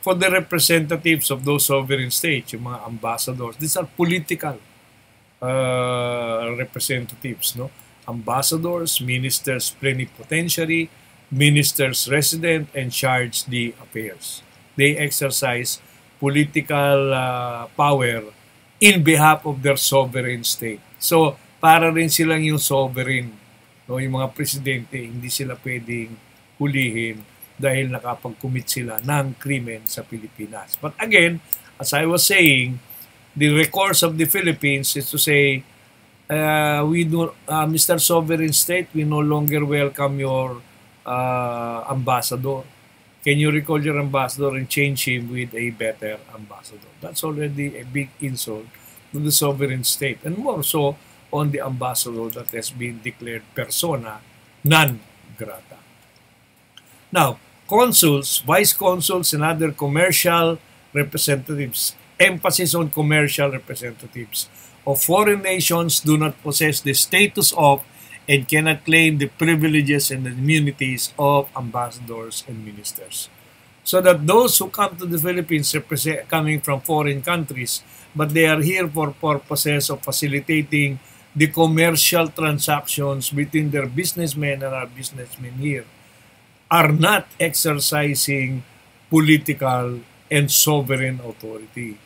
[SPEAKER 1] for the representatives of those sovereign states, yung mga ambassadors. These are political uh, representatives, no? Ambassadors, ministers plenipotentiary, ministers resident, and charge the affairs. They exercise political uh, power in behalf of their sovereign state. So, para rin silang yung sovereign no, yung mga presidente, hindi sila pwedeng hulihin dahil nakapag-commit sila ng krimen sa Pilipinas. But again, as I was saying, the recourse of the Philippines is to say, uh, we do, uh, Mr. Sovereign State, we no longer welcome your uh, ambassador. Can you recall your ambassador and change him with a better ambassador? That's already a big insult to the sovereign state. And more so, on the ambassador that has been declared persona non grata. Now, consuls, vice consuls, and other commercial representatives, emphasis on commercial representatives of foreign nations do not possess the status of and cannot claim the privileges and immunities of ambassadors and ministers. So that those who come to the Philippines coming from foreign countries, but they are here for purposes of facilitating the commercial transactions between their businessmen and our businessmen here, are not exercising political and sovereign authority.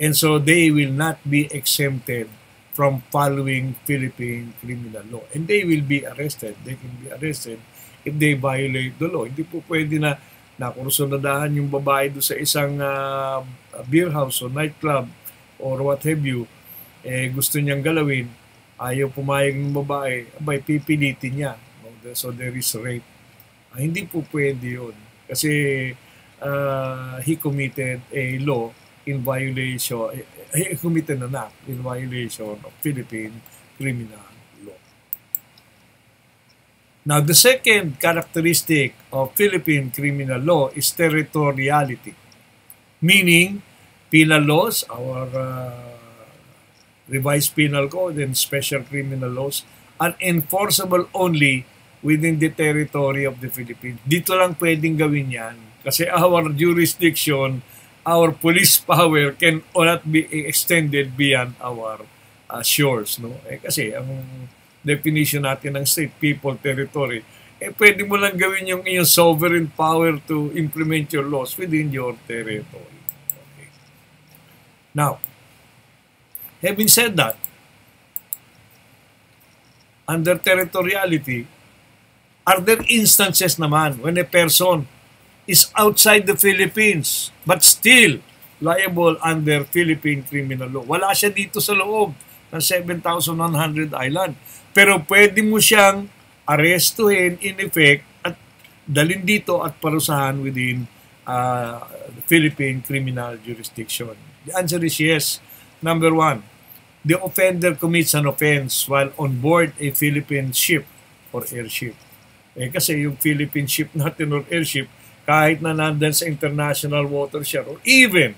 [SPEAKER 1] And so they will not be exempted from following Philippine criminal law. And they will be arrested. They can be arrested if they violate the law. Hindi po pwede na nakursunadahan yung babae do sa isang uh, beer house o nightclub or what have you, eh, gusto niyang galawin, ayaw pumayag ng babae, abay, pipilitin niya. So there is rape. Ah, hindi po pwede yun. Kasi uh, he committed a law in violation, he committed an act in violation of Philippine criminal law. Now, the second characteristic of Philippine criminal law is territoriality, meaning penal laws, our uh, revised penal code and special criminal laws are enforceable only within the territory of the Philippines. Dito lang pwedeng gawin yan kasi our jurisdiction our police power can not be extended beyond our uh, shores. No? Eh, kasi ang definition natin ng state, people, territory, eh pwede mo lang gawin yung iyong sovereign power to implement your laws within your territory. Okay. Now, having said that, under territoriality, are there instances naman when a person is outside the Philippines but still liable under Philippine criminal law. Wala siya dito sa loob ng 7,100 island. Pero pwede mo siyang arestuhin in effect at dalin dito at parusahan within uh, Philippine criminal jurisdiction. The answer is yes. Number one, the offender commits an offense while on board a Philippine ship or airship. Eh, kasi yung Philippine ship natin or airship, kahit na nandun sa international watershed or even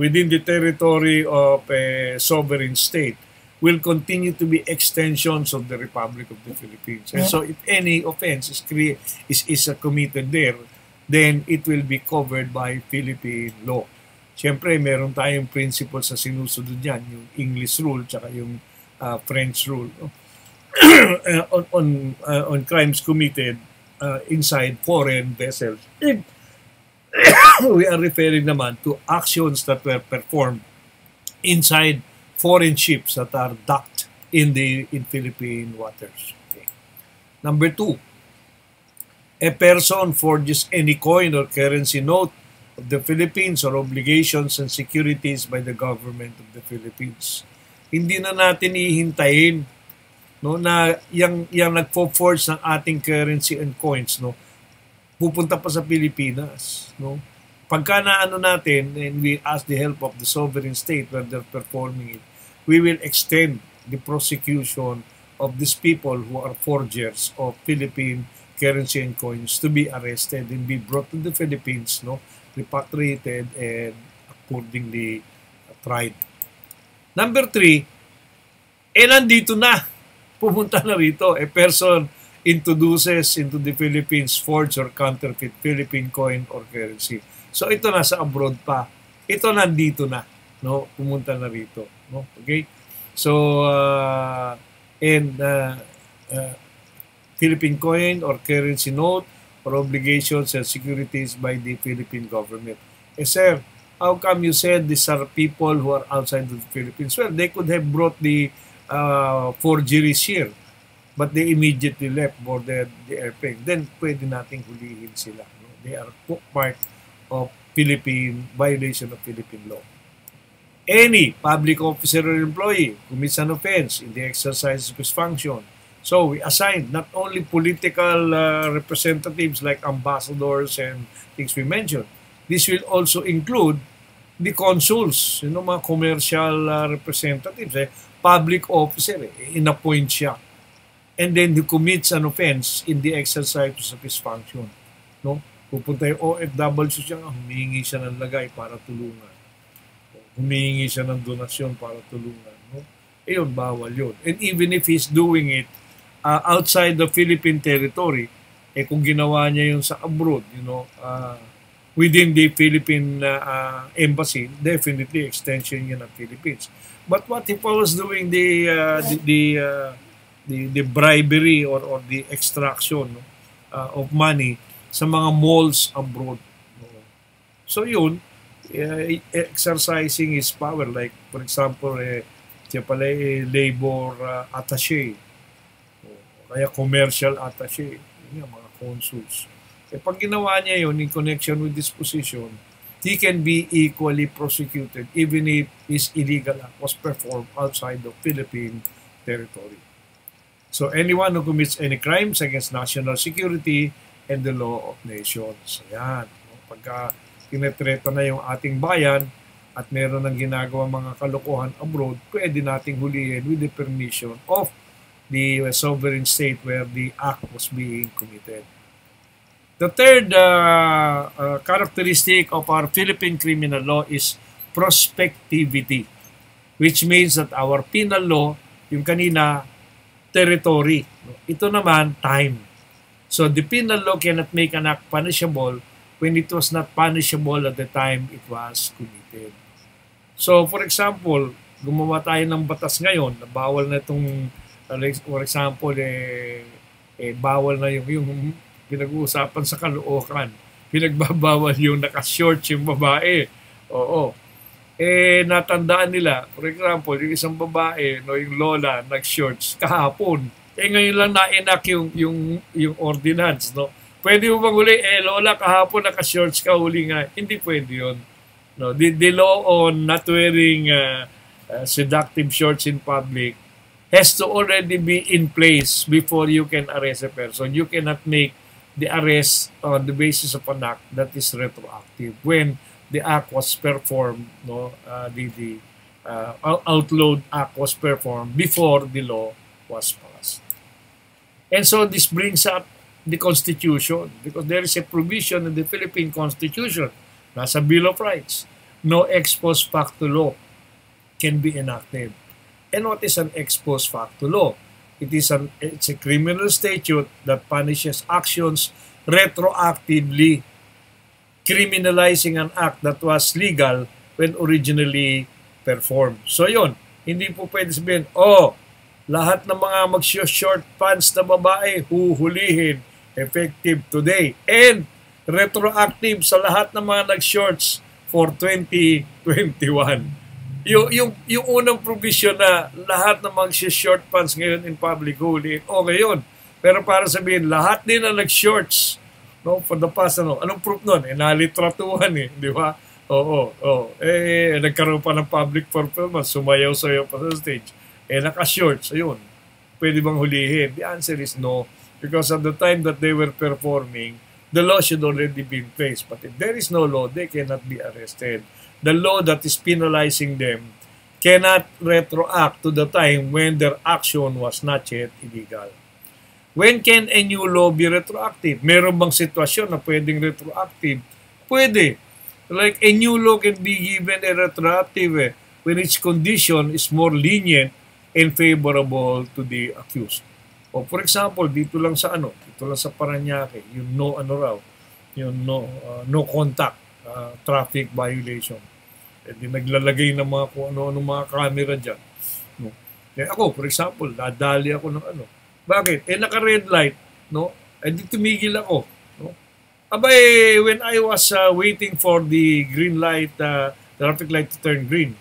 [SPEAKER 1] within the territory of a sovereign state will continue to be extensions of the Republic of the Philippines. And so if any offense is, cre- is, is uh, committed there, then it will be covered by Philippine law. Siyempre, meron tayong principle sa sinusunod dyan, yung English rule tsaka yung uh, French rule. No? on, on, uh, on crimes committed uh, inside foreign vessels. we are referring naman to actions that were performed inside foreign ships that are docked in the in Philippine waters. Okay. Number two, a person forges any coin or currency note of the Philippines or obligations and securities by the government of the Philippines. Hindi na natin ihintayin no na yang yang nagfo-forge ng ating currency and coins no pupunta pa sa Pilipinas no. Pagka na ano natin and we ask the help of the sovereign state when they're performing it we will extend the prosecution of these people who are forgers of Philippine currency and coins to be arrested and be brought to the Philippines no repatriated and accordingly tried number three eh nandito na pumunta na rito. A person introduces into the Philippines forged or counterfeit Philippine coin or currency. So ito na sa abroad pa. Ito nandito na, no? Pumunta na rito, no? Okay? So uh, and uh, uh, Philippine coin or currency note or obligations and securities by the Philippine government. Eh sir, how come you said these are people who are outside of the Philippines? Well, they could have brought the uh, forgeries here. But they immediately left boarded the airplane. Then pwede nating hulihin sila. No? They are part of Philippine violation of Philippine law. Any public officer or employee commits an offense in the exercise of his function. So we assigned not only political uh, representatives like ambassadors and things we mentioned. This will also include the consuls, you know, mga commercial uh, representatives, eh, public officer, eh, inappoint siya. And then he commits an offense in the exercise of his function. No? Pupunta yung OFW siya, humingi siya ng lagay para tulungan. Humingi siya ng donasyon para tulungan. No? Eh yun, bawal yun. And even if he's doing it uh, outside the Philippine territory, eh kung ginawa niya yun sa abroad, you know, uh, within the Philippine uh, uh, embassy, definitely extension yan ng Philippines. But what I was doing the uh, the the, uh, the the bribery or or the extraction uh, of money sa mga malls abroad. So yun, uh, exercising his power. Like, for example, eh, siya pala eh, labor uh, attaché. O, kaya commercial attaché. Yun yung mga consuls. Eh, pag ginawa niya yun in connection with this position, he can be equally prosecuted even if his illegal act was performed outside the Philippine territory. So anyone who commits any crimes against national security and the law of nations. Ayan. Pagka tinetreto na yung ating bayan at meron ng ginagawa mga kalokohan abroad, pwede nating hulihin with the permission of the sovereign state where the act was being committed. The third uh, uh, characteristic of our Philippine criminal law is prospectivity, which means that our penal law, yung kanina, territory. Ito naman, time. So the penal law cannot make an act punishable when it was not punishable at the time it was committed. So for example, gumawa tayo ng batas ngayon na bawal na itong, for example, eh, eh, bawal na yung, yung pinag-uusapan sa kalookan. Pinagbabawal yung nakashort yung babae. Oo. Eh, natandaan nila, for example, yung isang babae, no, yung lola, nag-shorts kahapon eh ngayon lang na-enact yung, yung, yung ordinance, no? Pwede mo bang huli, eh Lola, kahapon naka-shorts ka huli nga. Hindi pwede yun. No? The, the law on not wearing uh, uh, seductive shorts in public has to already be in place before you can arrest a person. You cannot make the arrest on the basis of an act that is retroactive when the act was performed, no, uh, the, the uh, outlawed act was performed before the law was passed. And so this brings up the Constitution because there is a provision in the Philippine Constitution, nasa Bill of Rights, no ex post facto law can be enacted. And what is an ex post facto law? It is an it's a criminal statute that punishes actions retroactively, criminalizing an act that was legal when originally performed. So yon, hindi po pwede sabihin, oh, lahat ng mga mag-short pants na babae huhulihin effective today and retroactive sa lahat ng mga nag-shorts for 2021. Yung, yung, yung unang provision na lahat ng mag-short pants ngayon in public hulihin, okay yun. Pero para sabihin, lahat din na nag-shorts no, for the past, ano, anong proof nun? Eh, nalitratuhan eh, di ba? Oo, oo. Eh, nagkaroon pa ng public performance, sumayaw-sayaw pa sa stage eh naka-shorts, ayun, pwede bang hulihin? The answer is no. Because at the time that they were performing, the law should already be in place. But if there is no law, they cannot be arrested. The law that is penalizing them cannot retroact to the time when their action was not yet illegal. When can a new law be retroactive? Meron bang sitwasyon na pwedeng retroactive? Pwede. Like a new law can be given a retroactive eh, when its condition is more lenient and favorable to the accused. O for example, dito lang sa ano, dito lang sa Paranaque, yung no ano raw, yung no uh, no contact uh, traffic violation. Eh di naglalagay ng mga kung ano-ano mga camera diyan. No. Eh ako, for example, dadali ako ng ano. Bakit? Eh naka-red light, no? Eh di tumigil ako, no? Abay, when I was uh, waiting for the green light, uh, traffic light to turn green,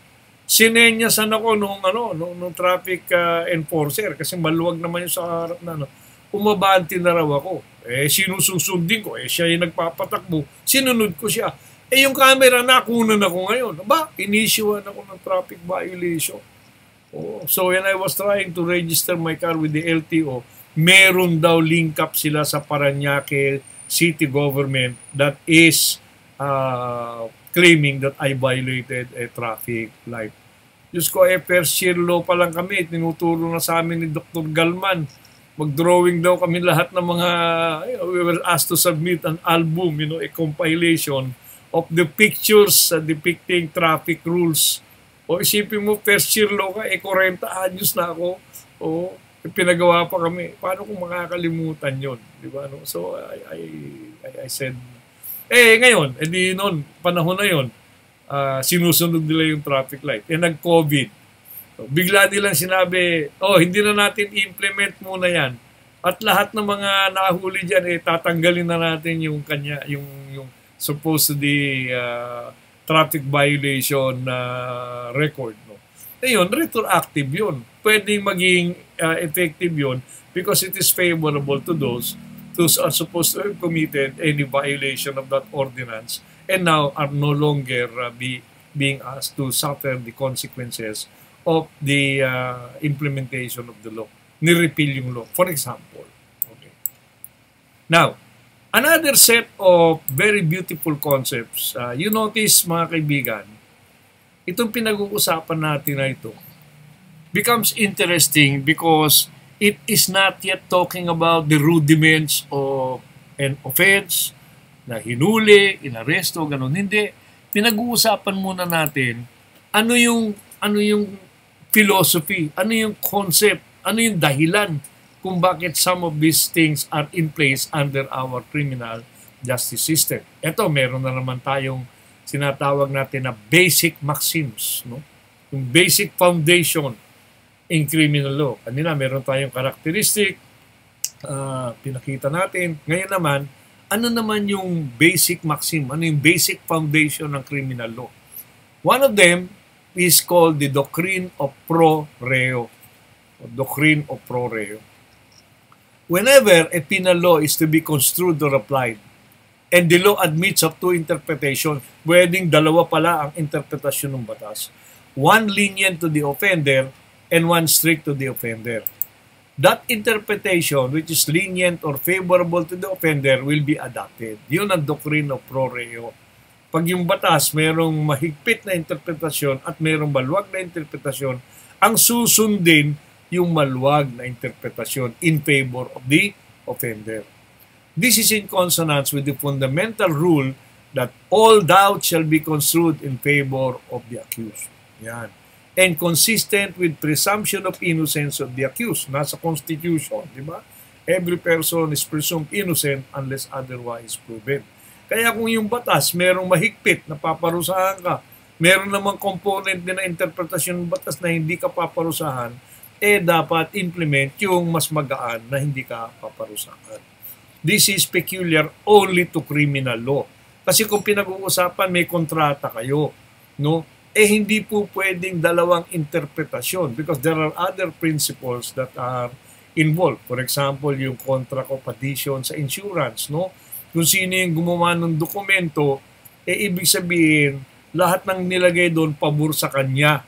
[SPEAKER 1] sinenyasan ako nung ano nung, nung traffic uh, enforcer kasi maluwag naman yung sa harap na ano umabanti na raw ako eh sinususundin ko eh siya yung nagpapatakbo sinunod ko siya eh yung camera nakunan ako ngayon ba inisyuhan ako ng traffic violation oh, so when I was trying to register my car with the LTO meron daw link up sila sa Paranaque city government that is uh, claiming that I violated a traffic light. Diyos ko, eh, first year law pa lang kami. Tinuturo na sa amin ni Dr. Galman. Mag-drawing daw kami lahat ng mga, we were asked to submit an album, you know, a compilation of the pictures uh, depicting traffic rules. O isipin mo, first year law ka, eh 40 anyos na ako. O pinagawa pa kami. Paano kung makakalimutan yon Di ba? No? So, I, I, I said, eh ngayon, edi noon, panahon na yon uh, sinusunod nila yung traffic light. Eh nag-COVID. So, bigla nilang sinabi, oh, hindi na natin implement muna yan. At lahat ng mga nakahuli diyan eh tatanggalin na natin yung kanya yung supposedly uh, traffic violation uh, record no. Ayun, retroactive 'yun. Pwedeng maging uh, effective 'yun because it is favorable to those who are supposed to have committed any violation of that ordinance and now are no longer uh, be, being asked to suffer the consequences of the uh, implementation of the law. Ni-repeal yung law, for example. Okay. Now, another set of very beautiful concepts. Uh, you notice, mga kaibigan, itong pinag-uusapan natin na ito becomes interesting because it is not yet talking about the rudiments of an offense, na hinuli, inaresto, ganun. Hindi. Pinag-uusapan muna natin ano yung ano yung philosophy, ano yung concept, ano yung dahilan kung bakit some of these things are in place under our criminal justice system. Ito, meron na naman tayong sinatawag natin na basic maxims, no? Yung basic foundation in criminal law. Kanina, meron tayong characteristic, uh, pinakita natin. Ngayon naman, ano naman yung basic maxim, ano yung basic foundation ng criminal law. One of them is called the doctrine of pro reo. Doctrine of pro reo. Whenever a penal law is to be construed or applied, and the law admits of two interpretations, pwedeng dalawa pala ang interpretasyon ng batas. One lenient to the offender and one strict to the offender that interpretation which is lenient or favorable to the offender will be adopted. Yun ang doctrine of pro reo. Pag yung batas mayroong mahigpit na interpretasyon at mayroong maluwag na interpretasyon, ang susundin yung maluwag na interpretasyon in favor of the offender. This is in consonance with the fundamental rule that all doubt shall be construed in favor of the accused. Yan and consistent with presumption of innocence of the accused. Nasa Constitution, di ba? Every person is presumed innocent unless otherwise proven. Kaya kung yung batas merong mahigpit na paparusahan ka, meron namang component din na interpretasyon ng batas na hindi ka paparusahan, eh dapat implement yung mas magaan na hindi ka paparusahan. This is peculiar only to criminal law. Kasi kung pinag-uusapan may kontrata kayo, no? eh hindi po pwedeng dalawang interpretasyon because there are other principles that are involved. For example, yung contract of addition sa insurance, no? Kung sino yung gumawa ng dokumento, eh ibig sabihin, lahat ng nilagay doon pabor sa kanya.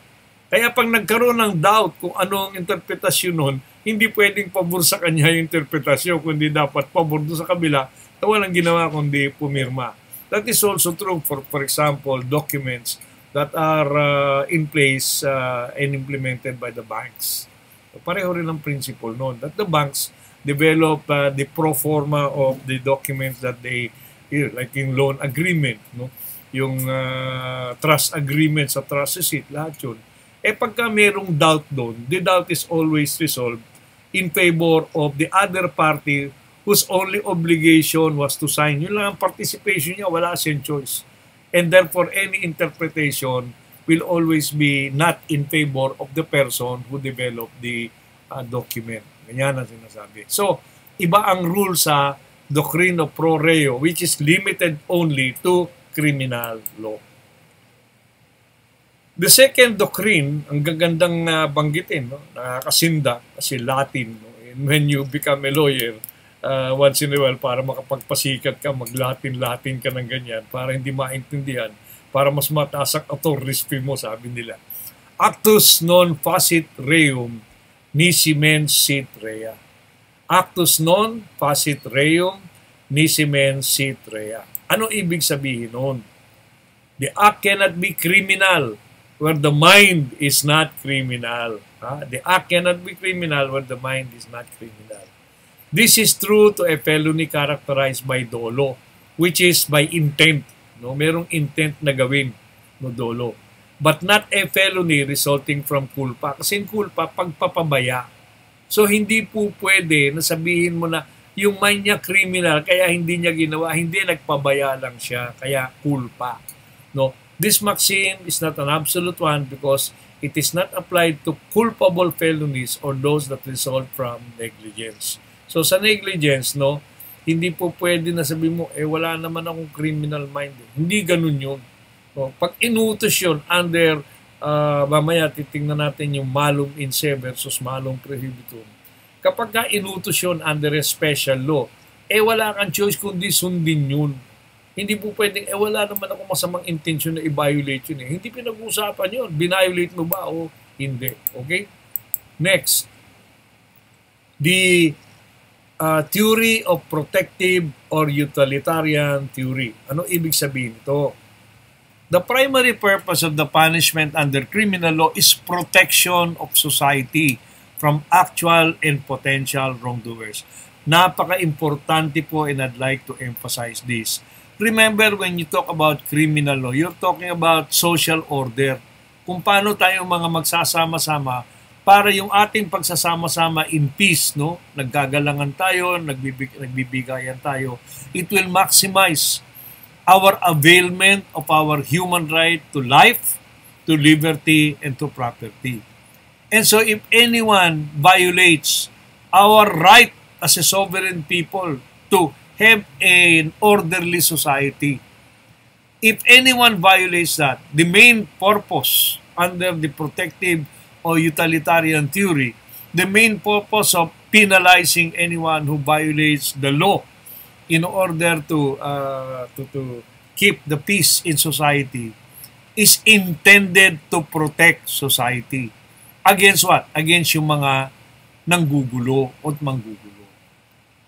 [SPEAKER 1] Kaya pag nagkaroon ng doubt kung ano ang interpretasyon nun, hindi pwedeng pabor sa kanya yung interpretasyon, kundi dapat pabor doon sa kabila na walang ginawa kundi pumirma. That is also true for, for example, documents that are uh, in place uh, and implemented by the banks. So, pareho rin ang principle noon that the banks develop uh, the pro forma of the documents that they like yung loan agreement, no? yung uh, trust agreement sa trust receipt, lahat yun. Eh pagka merong doubt doon, the doubt is always resolved in favor of the other party whose only obligation was to sign. Yun lang ang participation niya, wala siyang choice and therefore any interpretation will always be not in favor of the person who developed the uh, document. Ganyan ang sinasabi. So, iba ang rule sa doctrine of pro reo which is limited only to criminal law. The second doctrine, ang gagandang uh, banggitin, no? nakakasinda kasi Latin. No? And when you become a lawyer, uh, once in a while para makapagpasikat ka, maglatin-latin ka ng ganyan para hindi maintindihan, para mas mataas ang authority mo, sabi nila. Actus non facit reum, nisi mens sit rea. Actus non facit reum, nisi mens sit rea. Ano ibig sabihin noon? The act cannot be criminal where the mind is not criminal. Uh, the act cannot be criminal where the mind is not criminal. This is true to a felony characterized by dolo, which is by intent. No? Merong intent na gawin no dolo. But not a felony resulting from culpa. Kasi culpa, pagpapabaya. So, hindi po pwede na sabihin mo na yung mind niya criminal, kaya hindi niya ginawa, hindi nagpabaya lang siya, kaya culpa. No? This maxim is not an absolute one because it is not applied to culpable felonies or those that result from negligence. So sa negligence, no, hindi po pwede na sabi mo, eh wala naman akong criminal mind. Hindi ganun yun. No, pag inutos yun under, uh, mamaya titingnan natin yung malum in se versus malum prohibitum. Kapag ka inutos yun under a special law, eh wala kang choice kundi sundin yun. Hindi po pwedeng, eh wala naman ako masamang intention na i-violate yun eh. Hindi pinag-uusapan yun. Binviolate mo ba o hindi? Okay? Next. The uh, theory of protective or utilitarian theory. Ano ibig sabihin ito? The primary purpose of the punishment under criminal law is protection of society from actual and potential wrongdoers. Napaka-importante po and I'd like to emphasize this. Remember when you talk about criminal law, you're talking about social order. Kung paano tayo mga magsasama-sama para yung ating pagsasama-sama in peace, no? Naggagalangan tayo, nagbibig, nagbibigayan tayo. It will maximize our availment of our human right to life, to liberty, and to property. And so if anyone violates our right as a sovereign people to have an orderly society, if anyone violates that, the main purpose under the protective o utilitarian theory, the main purpose of penalizing anyone who violates the law in order to, uh, to, to keep the peace in society is intended to protect society. Against what? Against yung mga nanggugulo o manggugulo.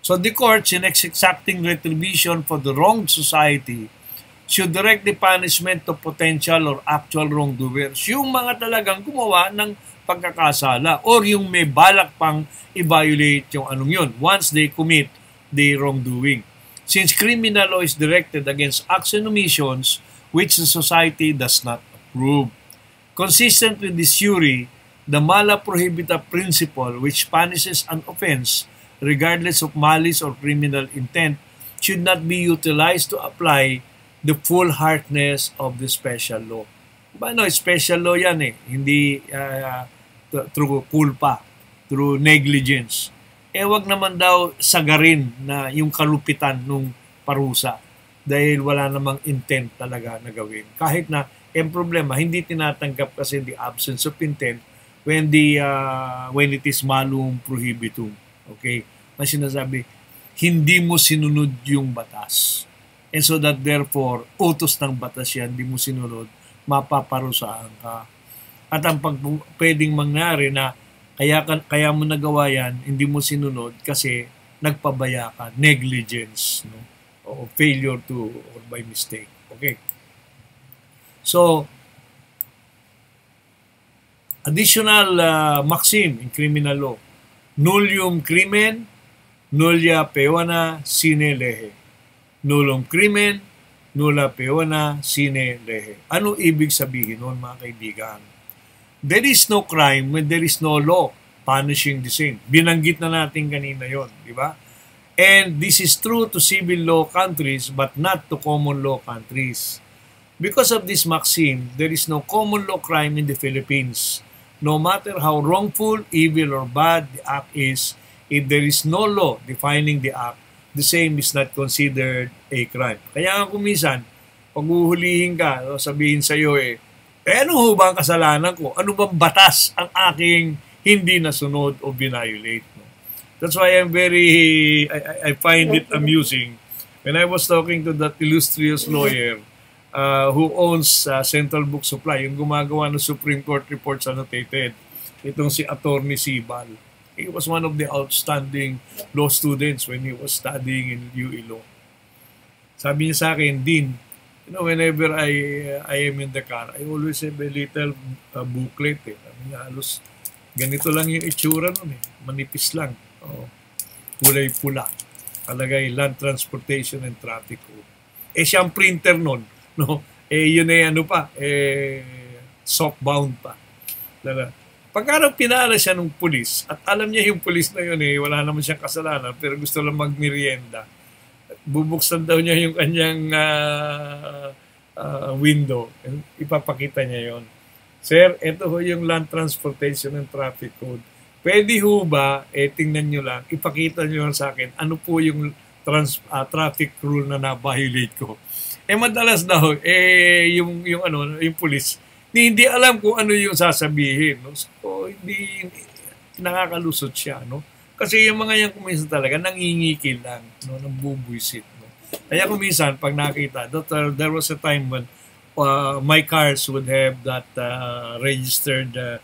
[SPEAKER 1] So the courts, in exacting retribution for the wronged society, should direct the punishment to potential or actual wrongdoers. Yung mga talagang gumawa ng pagkakasala or yung may balak pang i-violate yung anong yun once they commit the wrongdoing. Since criminal law is directed against acts and omissions which the society does not approve. Consistent with this theory, the mala prohibita principle which punishes an offense regardless of malice or criminal intent should not be utilized to apply the full hardness of the special law. Ano, special law yan eh. Hindi uh, through culpa, through negligence. Eh wag naman daw sagarin na yung kalupitan nung parusa dahil wala namang intent talaga na gawin. Kahit na yung problema, hindi tinatanggap kasi the absence of intent when the uh, when it is malum prohibitum. Okay? Mas sinasabi, hindi mo sinunod yung batas. And so that therefore, utos ng batas yan, hindi mo sinunod, mapaparusahan ka. At ang pag, pwedeng mangyari na kaya, kaya mo nagawa yan, hindi mo sinunod kasi nagpabaya ka, negligence, no? o failure to, or by mistake. Okay? So, additional uh, maxim in criminal law, nullium crimen, nullia peona sine lehe nulong krimen, nula peona sine lehe. Ano ibig sabihin nun mga kaibigan? There is no crime when there is no law punishing the same. Binanggit na natin kanina yon, di ba? And this is true to civil law countries but not to common law countries. Because of this maxim, there is no common law crime in the Philippines. No matter how wrongful, evil, or bad the act is, if there is no law defining the act, the same is not considered a crime. Kaya nga kumisan, pag uhulihin ka, sabihin sa iyo eh, eh ano ho ba ang kasalanan ko? Ano bang batas ang aking hindi nasunod o violate? That's why I'm very, I, I find it amusing when I was talking to that illustrious lawyer uh, who owns uh, Central Book Supply, yung gumagawa ng Supreme Court reports annotated, itong si Attorney Sibal He was one of the outstanding law students when he was studying in UE Law. Sabi niya sa akin, Dean, you know, whenever I uh, I am in the car, I always have a little uh, booklet eh. I mean, halos ganito lang yung itsura nun eh. Manipis lang. Oh, kulay pula. Kalagay Land Transportation and Traffic Code. Eh siyang printer nun, no? Eh yun eh ano pa, eh softbound pa. Diba? Pagka pinala siya ng pulis, at alam niya yung pulis na yun eh, wala naman siyang kasalanan, pero gusto lang magmerienda, bubuksan daw niya yung kanyang uh, uh, window. Ipapakita niya yon. Sir, ito ho yung Land Transportation and Traffic Code. Pwede ho ba, eh tingnan nyo lang, ipakita nyo lang sa akin, ano po yung trans, uh, traffic rule na na-violate ko. Eh madalas daw, eh yung, yung ano, yung police, hindi alam kung ano yung sasabihin. No? So, hindi, nakakalusot siya. No? Kasi yung mga yan kuminsan talaga, nangingikil lang, no, nang bubuisit. No? Kaya kuminsan, pag nakita, that, uh, there was a time when uh, my cars would have that uh, registered uh,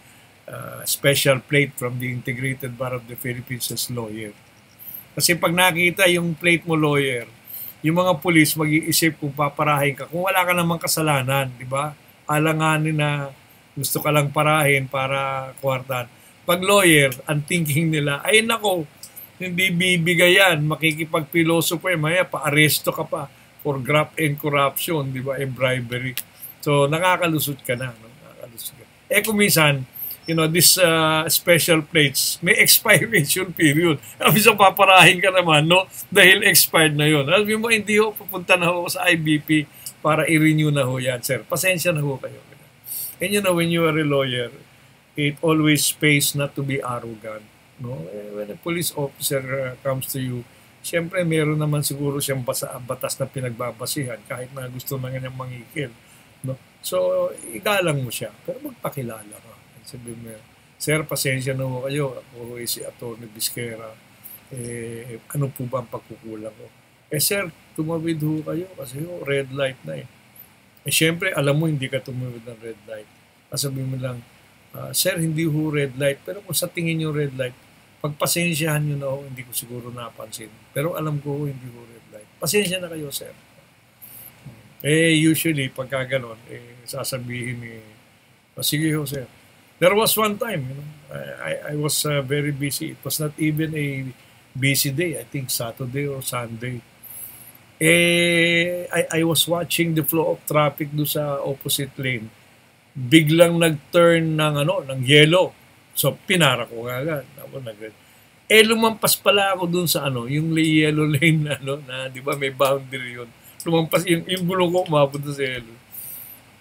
[SPEAKER 1] uh, special plate from the Integrated Bar of the Philippines as lawyer. Kasi pag nakita yung plate mo lawyer, yung mga pulis mag-iisip kung paparahin ka. Kung wala ka namang kasalanan, di ba? Alanganin na gusto ka lang parahin para kwartan pag lawyer, ang thinking nila, ay nako, hindi bibigay yan, makikipag-philosopher, eh, maya pa-aresto ka pa for graft and corruption, di ba, and bribery. So, nakakalusot ka na. No? Nakakalusot ka. Eh, kung minsan, you know, this uh, special plates, may expiration period. Sabi sa paparahin ka naman, no? Dahil expired na yun. Sabi mo, hindi ho, pupunta na ho sa IBP para i-renew na ho yan, sir. Pasensya na ho kayo. And you know, when you are a lawyer, it always pays not to be arrogant. No? Eh, when a police officer uh, comes to you, siyempre meron naman siguro siyang basa, batas na pinagbabasihan kahit na gusto na niyang mangikil. No? So, igalang mo siya. Pero magpakilala ka. Sabi mo, Sir, pasensya na ho kayo. Ako ay si Atty. Bisquera. Eh, ano po ba ang pagkukulang ko? Eh, sir, tumawid ho kayo kasi ho, red light na eh. Eh, syempre, alam mo, hindi ka tumawid ng red light. Sabi mo lang, uh, sir, hindi ho red light. Pero kung sa tingin nyo red light, pagpasensyahan nyo na ho, hindi ko siguro napansin. Pero alam ko ho, hindi ho red light. Pasensya na kayo, sir. Eh, usually, pagka ganon, eh, sasabihin ni, eh, oh, sige ho, sir. There was one time, you know, I, I was uh, very busy. It was not even a busy day. I think Saturday or Sunday. Eh, I, I was watching the flow of traffic do sa opposite lane biglang nag-turn ng ano, ng yellow. So pinara ko agad. Ako nag Eh lumampas pala ako dun sa ano, yung yellow lane na ano, na 'di ba may boundary 'yon. Lumampas yung, yung gulong ko umabot sa yellow.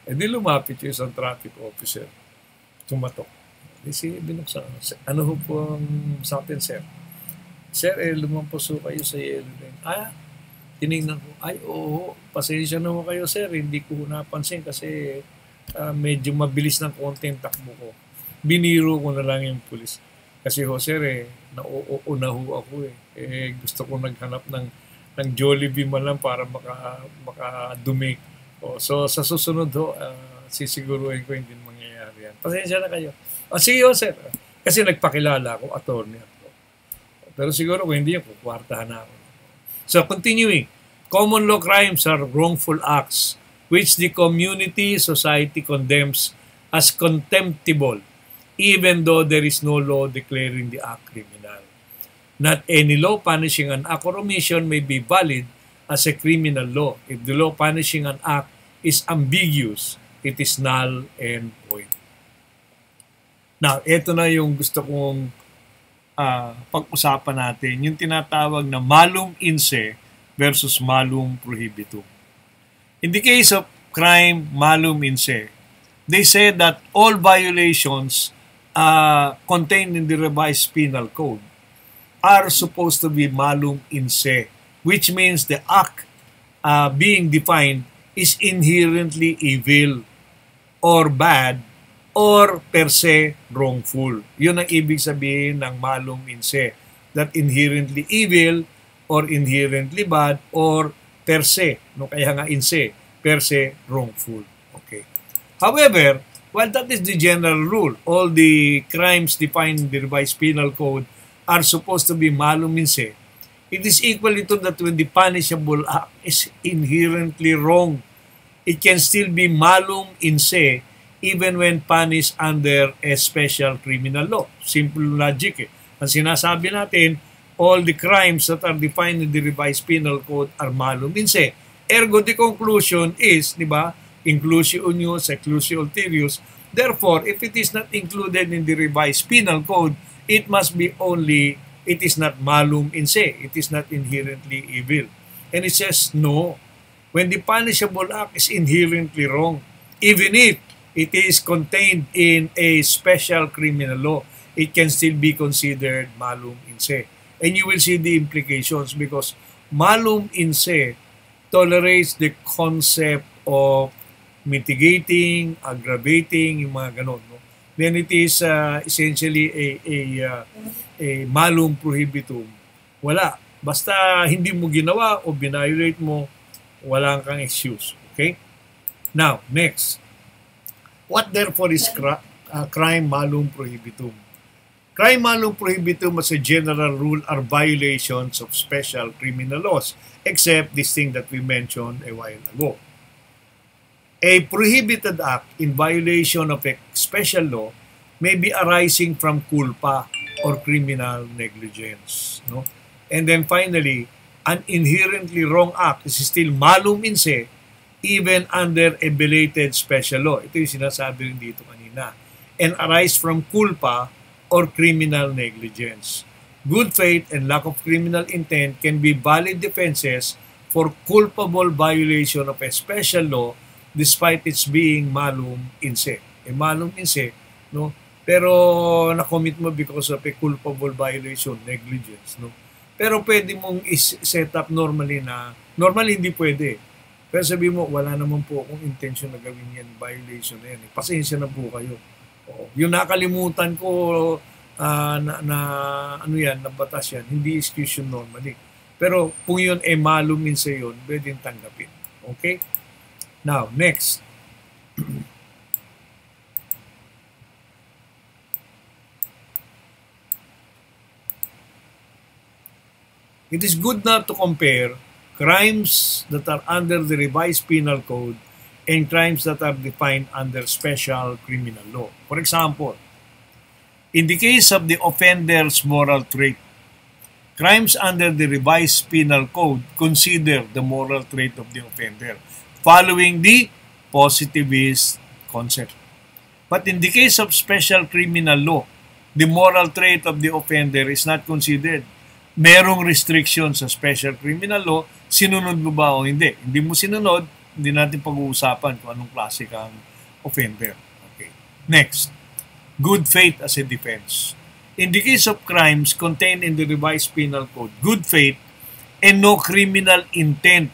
[SPEAKER 1] Eh di lumapit yung isang traffic officer. Tumatok. Di si binuksan. Ano po ang sa atin, sir? Sir, eh, lumampas ho kayo sa yellow lane. Ah, tinignan ko. Ay, oo, pasensya na ho kayo, sir. Hindi ko napansin kasi uh, medyo mabilis ng konti yung takbo ko. Biniro ko na lang yung pulis. Kasi ho, sir, eh, nauuna ho ako eh. eh. Gusto ko naghanap ng, ng Jollibee man lang para maka, makadumi. O, so, sa susunod ho, uh, sisiguruhin ko hindi mangyayari yan. Pasensya na kayo. O, sige ho, sir. Kasi nagpakilala ako, attorney ako. Pero siguro kung hindi, kukwartahan na ako. So, continuing. Common law crimes are wrongful acts which the community society condemns as contemptible, even though there is no law declaring the act criminal. Not any law punishing an act or omission may be valid as a criminal law. If the law punishing an act is ambiguous, it is null and void. Now, ito na yung gusto kong uh, pag-usapan natin, yung tinatawag na malum inse versus malum prohibitum. In the case of crime malum in se, they say that all violations uh, contained in the revised penal code are supposed to be malum in se, which means the act uh, being defined is inherently evil or bad or per se wrongful. Yun ang ibig sabihin ng malum in se. That inherently evil or inherently bad or per se, no kaya nga in se, per se wrongful. Okay. However, while that is the general rule, all the crimes defined in the revised penal code are supposed to be malum in se, it is equally to that when the punishable act is inherently wrong it can still be malum in se even when punished under a special criminal law. Simple logic eh. Ang sinasabi natin, all the crimes that are defined in the revised penal code are malum in se. Ergo, the conclusion is, di ba, inclusio unius, exclusio ulterius. Therefore, if it is not included in the revised penal code, it must be only, it is not malum in se. It is not inherently evil. And it says, no. When the punishable act is inherently wrong, even if it is contained in a special criminal law, it can still be considered malum in se. And you will see the implications because malum in se tolerates the concept of mitigating, aggravating, yung mga ganon. No? Then it is uh, essentially a, a, uh, a malum prohibitum. Wala. Basta hindi mo ginawa o binviolate mo, wala kang excuse. Okay? Now, next. What therefore is cri- uh, crime malum prohibitum? Crime malum prohibitum as a general rule are violations of special criminal laws, except this thing that we mentioned a while ago. A prohibited act in violation of a special law may be arising from culpa or criminal negligence. No? And then finally, an inherently wrong act is still malum in se even under a belated special law. Ito yung sinasabi rin dito kanina. And arise from culpa or criminal negligence. Good faith and lack of criminal intent can be valid defenses for culpable violation of a special law despite its being malum in se. E malum in se, no? Pero na-commit mo because of a culpable violation, negligence, no? Pero pwede mong is-set up normally na, normally hindi pwede. Pero sabi mo, wala naman po akong intention na gawin yan, violation na yan. Pasensya na po kayo. Oo. Yung nakalimutan ko uh, na, na, ano yan, na batas yan, hindi excuse yun normally. Pero kung yun ay eh, malumin sa yun, pwedeng tanggapin. Okay? Now, next. It is good not to compare crimes that are under the revised penal code and crimes that are defined under special criminal law. For example, in the case of the offender's moral trait, crimes under the revised penal code consider the moral trait of the offender following the positivist concept. But in the case of special criminal law, the moral trait of the offender is not considered merong restriction sa special criminal law, sinunod mo ba o hindi? Hindi mo sinunod, hindi natin pag-uusapan kung anong klase kang offender. Okay. Next, good faith as a defense. In the case of crimes contained in the revised penal code, good faith and no criminal intent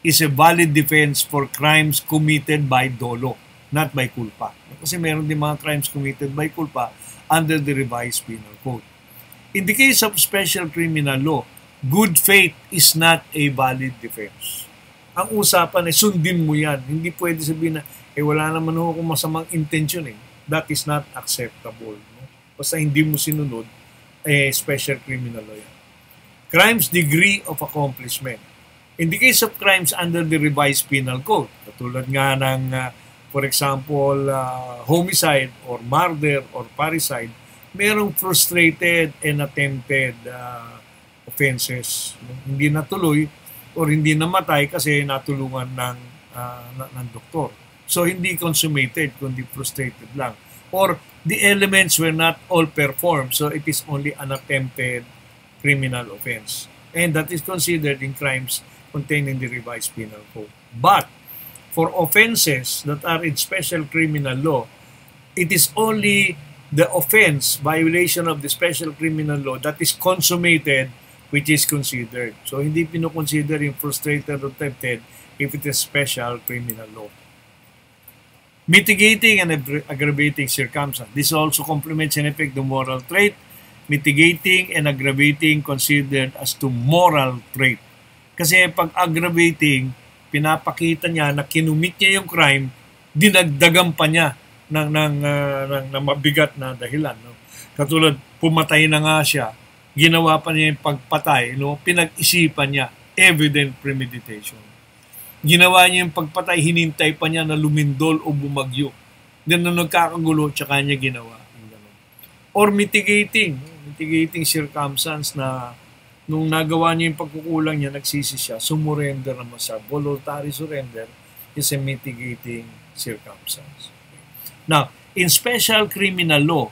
[SPEAKER 1] is a valid defense for crimes committed by dolo, not by culpa. Kasi meron din mga crimes committed by culpa under the revised penal code. In the case of special criminal law, good faith is not a valid defense. Ang usapan ay sundin mo yan. Hindi pwede sabihin na, eh wala naman ako kung masamang intention eh. That is not acceptable. No? Basta hindi mo sinunod, eh special criminal law yan. Crimes degree of accomplishment. In the case of crimes under the revised penal code, katulad nga ng, uh, for example, uh, homicide or murder or parricide, merong frustrated and attempted uh, offenses. Hindi natuloy or hindi namatay kasi natulungan ng, uh, ng doktor. So, hindi consummated, kundi frustrated lang. Or the elements were not all performed, so it is only an attempted criminal offense. And that is considered in crimes contained in the revised penal code. But for offenses that are in special criminal law, it is only the offense, violation of the special criminal law that is consummated, which is considered. So, hindi pinoconsider yung frustrated or tempted if it is special criminal law. Mitigating and aggravating circumstance. This also complements in effect the moral trait. Mitigating and aggravating considered as to moral trait. Kasi pag aggravating, pinapakita niya na kinumit niya yung crime, dinagdagan pa niya ng, ng, uh, ng, ng mabigat na dahilan. No? Katulad, pumatay na nga siya, ginawa pa niya yung pagpatay, no? pinag-isipan niya, evident premeditation. Ginawa niya yung pagpatay, hinintay pa niya na lumindol o bumagyo. Nung nagkakagulo, tsaka niya ginawa. Or mitigating, mitigating circumstance na nung nagawa niya yung pagkukulang niya, nagsisi siya, sumurrender naman siya. Voluntary surrender is a mitigating circumstance. Now, in special criminal law,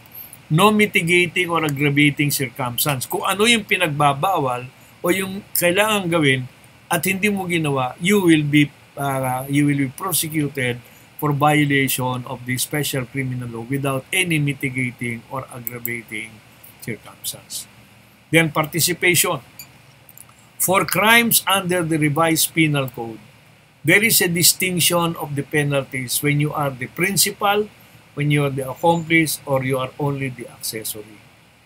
[SPEAKER 1] no mitigating or aggravating circumstance. Kung ano yung pinagbabawal o yung kailangan gawin at hindi mo ginawa, you will be uh, you will be prosecuted for violation of the special criminal law without any mitigating or aggravating circumstance. Then participation. For crimes under the revised penal code, there is a distinction of the penalties when you are the principal, when you are the accomplice, or you are only the accessory.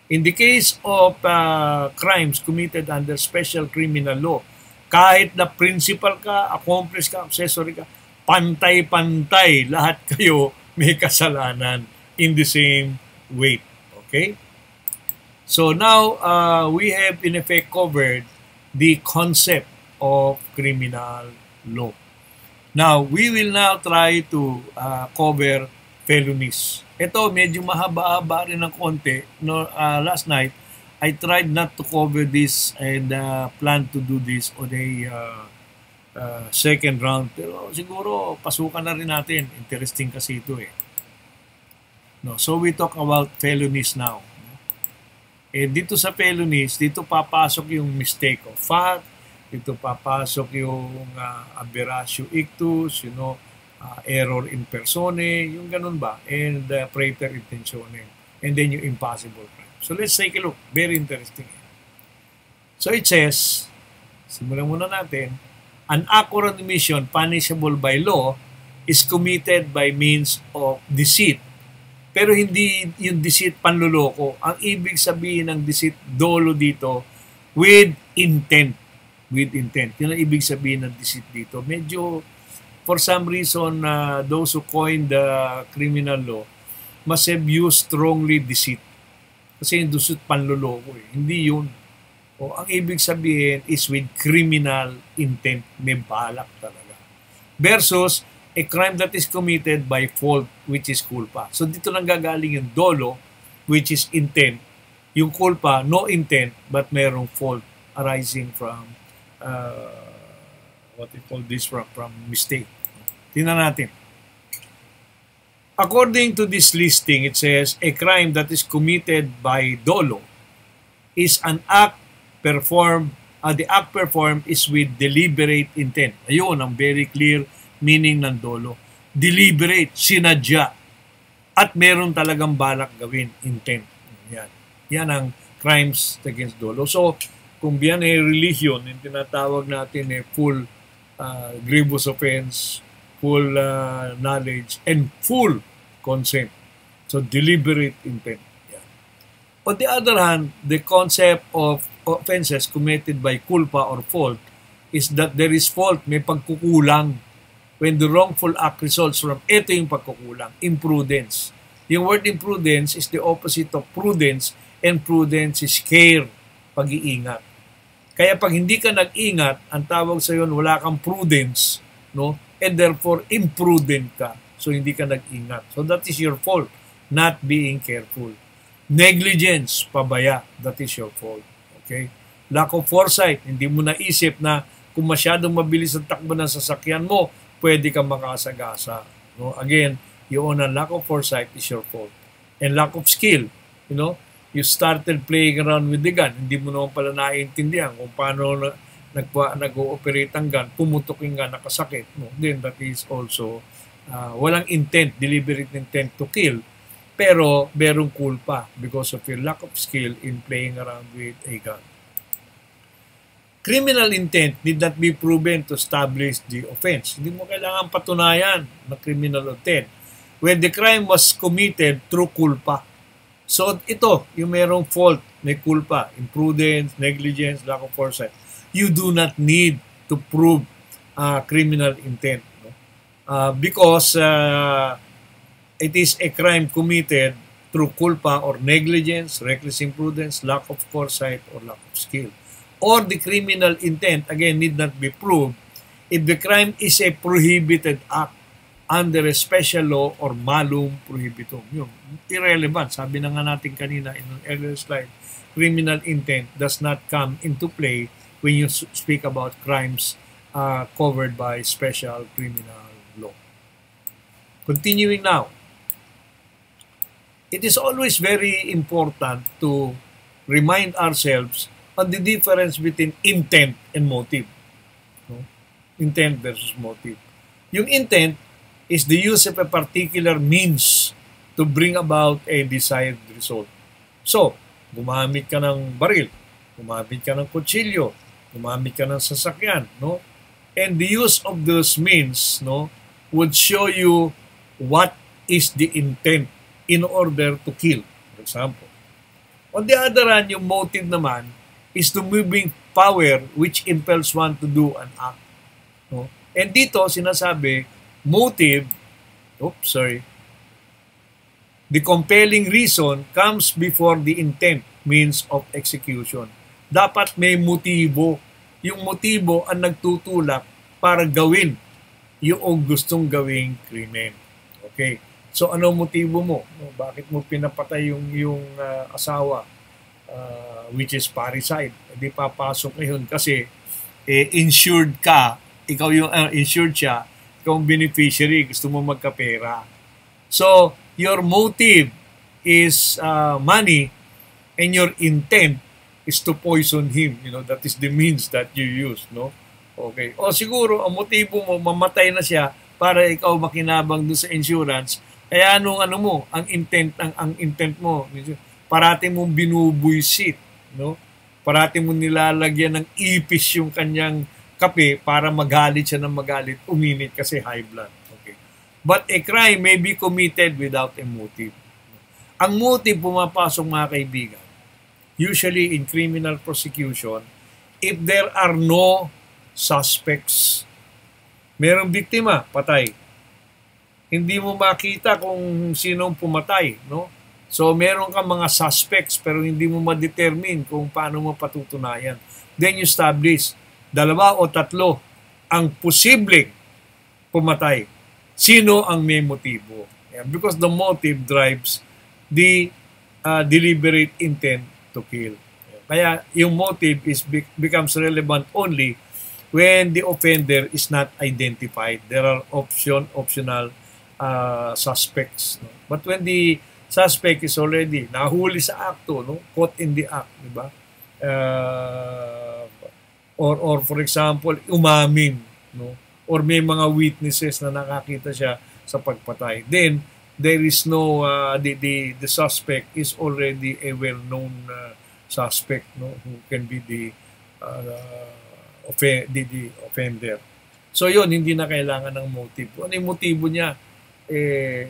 [SPEAKER 1] In the case of uh, crimes committed under special criminal law, kahit na principal ka, accomplice ka, accessory ka, pantay-pantay, lahat kayo may kasalanan in the same weight. Okay? So now uh, we have in effect covered the concept of criminal law. Now, we will now try to uh, cover felonies. Ito, medyo mahaba-haba rin ng konti. No, uh, last night, I tried not to cover this and uh, plan to do this on a uh, uh, second round. Pero siguro, pasukan na rin natin. Interesting kasi ito eh. No, so we talk about felonies now. Eh, dito sa felonies, dito papasok yung mistake of fact, dito papasok yung uh, aberratio ictus, you know, uh, error in persone, yung ganun ba, and uh, praeter intentione, and then yung impossible crime. So let's take a look. Very interesting. So it says, simulan muna natin, an or omission punishable by law is committed by means of deceit pero hindi yung deceit panluloko. Ang ibig sabihin ng deceit dolo dito with intent. With intent. Yun ang ibig sabihin ng deceit dito. Medyo for some reason uh, those who coined the criminal law must have used strongly deceit. Kasi yung deceit panluloko eh. Hindi yun. O, ang ibig sabihin is with criminal intent. May balak talaga. Versus a crime that is committed by fault, which is culpa. So dito nang gagaling yung dolo, which is intent. Yung culpa, no intent, but merong fault arising from, uh, what we call this, from, from mistake. Tingnan natin. According to this listing, it says, a crime that is committed by dolo is an act performed, uh, the act performed is with deliberate intent. Ayun, ang very clear meaning ng dolo. Deliberate, sinadya, at meron talagang balak gawin, intent. Yan. Yan ang crimes against dolo. So, kung biyan ay religion, yung tinatawag natin ay full uh, grievous offense, full uh, knowledge, and full consent. So, deliberate intent. Yan. On the other hand, the concept of offenses committed by culpa or fault is that there is fault, may pagkukulang when the wrongful act results from ito yung pagkukulang, imprudence. Yung word imprudence is the opposite of prudence and prudence is care, pag-iingat. Kaya pag hindi ka nag-ingat, ang tawag sa yun, wala kang prudence, no? And therefore, imprudent ka. So, hindi ka nag-ingat. So, that is your fault, not being careful. Negligence, pabaya, that is your fault. Okay? Lack of foresight, hindi mo naisip na kung masyadong mabilis ang takbo ng sasakyan mo, pwede kang makasagasa. No? Again, yung on lack of foresight is your fault. And lack of skill, you know, you started playing around with the gun, hindi mo naman pala naiintindihan kung paano na, nag, nag-ooperate ang gun, pumutok yung gun, nakasakit. No? Then that is also, uh, walang intent, deliberate intent to kill, pero merong culpa because of your lack of skill in playing around with a gun. Criminal intent need not be proven to establish the offense. Hindi mo kailangan patunayan na criminal intent when the crime was committed through culpa. So ito, yung merong fault, may culpa, imprudence, negligence, lack of foresight. You do not need to prove uh, criminal intent. No? Uh, because uh, it is a crime committed through culpa or negligence, reckless imprudence, lack of foresight, or lack of skill or the criminal intent, again, need not be proved if the crime is a prohibited act under a special law or malum prohibitum. Yun, irrelevant. Sabi na nga natin kanina in an earlier slide, criminal intent does not come into play when you speak about crimes uh, covered by special criminal law. Continuing now, it is always very important to remind ourselves on the difference between intent and motive. No? Intent versus motive. Yung intent is the use of a particular means to bring about a desired result. So, gumamit ka ng baril, gumamit ka ng kutsilyo, gumamit ka ng sasakyan, no? And the use of those means, no, would show you what is the intent in order to kill, for example. On the other hand, yung motive naman is the moving power which impels one to do an act. No? And dito, sinasabi, motive, oops, sorry, the compelling reason comes before the intent, means of execution. Dapat may motibo. Yung motibo ang nagtutulak para gawin yung gustong gawing krimen. Okay. So ano motibo mo? Bakit mo pinapatay yung yung uh, asawa uh, which is parricide? Hindi papasok ngayon kasi eh, insured ka, ikaw yung uh, insured siya, ikaw ang beneficiary, gusto mo magkapera. So, your motive is uh, money and your intent is to poison him. You know, that is the means that you use, no? Okay. O siguro, ang motibo mo, mamatay na siya para ikaw makinabang doon sa insurance. Kaya anong ano mo, ang intent, ang, ang intent mo, parati mong binubuisit, no? Parati mo nilalagyan ng ipis yung kanyang kape para magalit siya ng magalit, uminit kasi high blood. Okay. But a crime may be committed without a motive. Ang motive pumapasok mga kaibigan, usually in criminal prosecution, if there are no suspects. Merong biktima, patay. Hindi mo makita kung sinong pumatay, no? So meron kang mga suspects pero hindi mo ma-determine kung paano mo patutunayan. Then you establish dalawa o tatlo ang posibleng pumatay. Sino ang may motibo? Yeah, because the motive drives the uh, deliberate intent to kill. Kaya yung motive is becomes relevant only when the offender is not identified. There are option optional uh, suspects. No? But when the suspect is already nahuli sa akto, no? caught in the act, di ba? Uh, or or for example umamin no or may mga witnesses na nakakita siya sa pagpatay then there is no uh, the, the the suspect is already a well-known uh, suspect no who can be the uh, off- the, the offender so yon hindi na kailangan ng motive ano yung motibo niya eh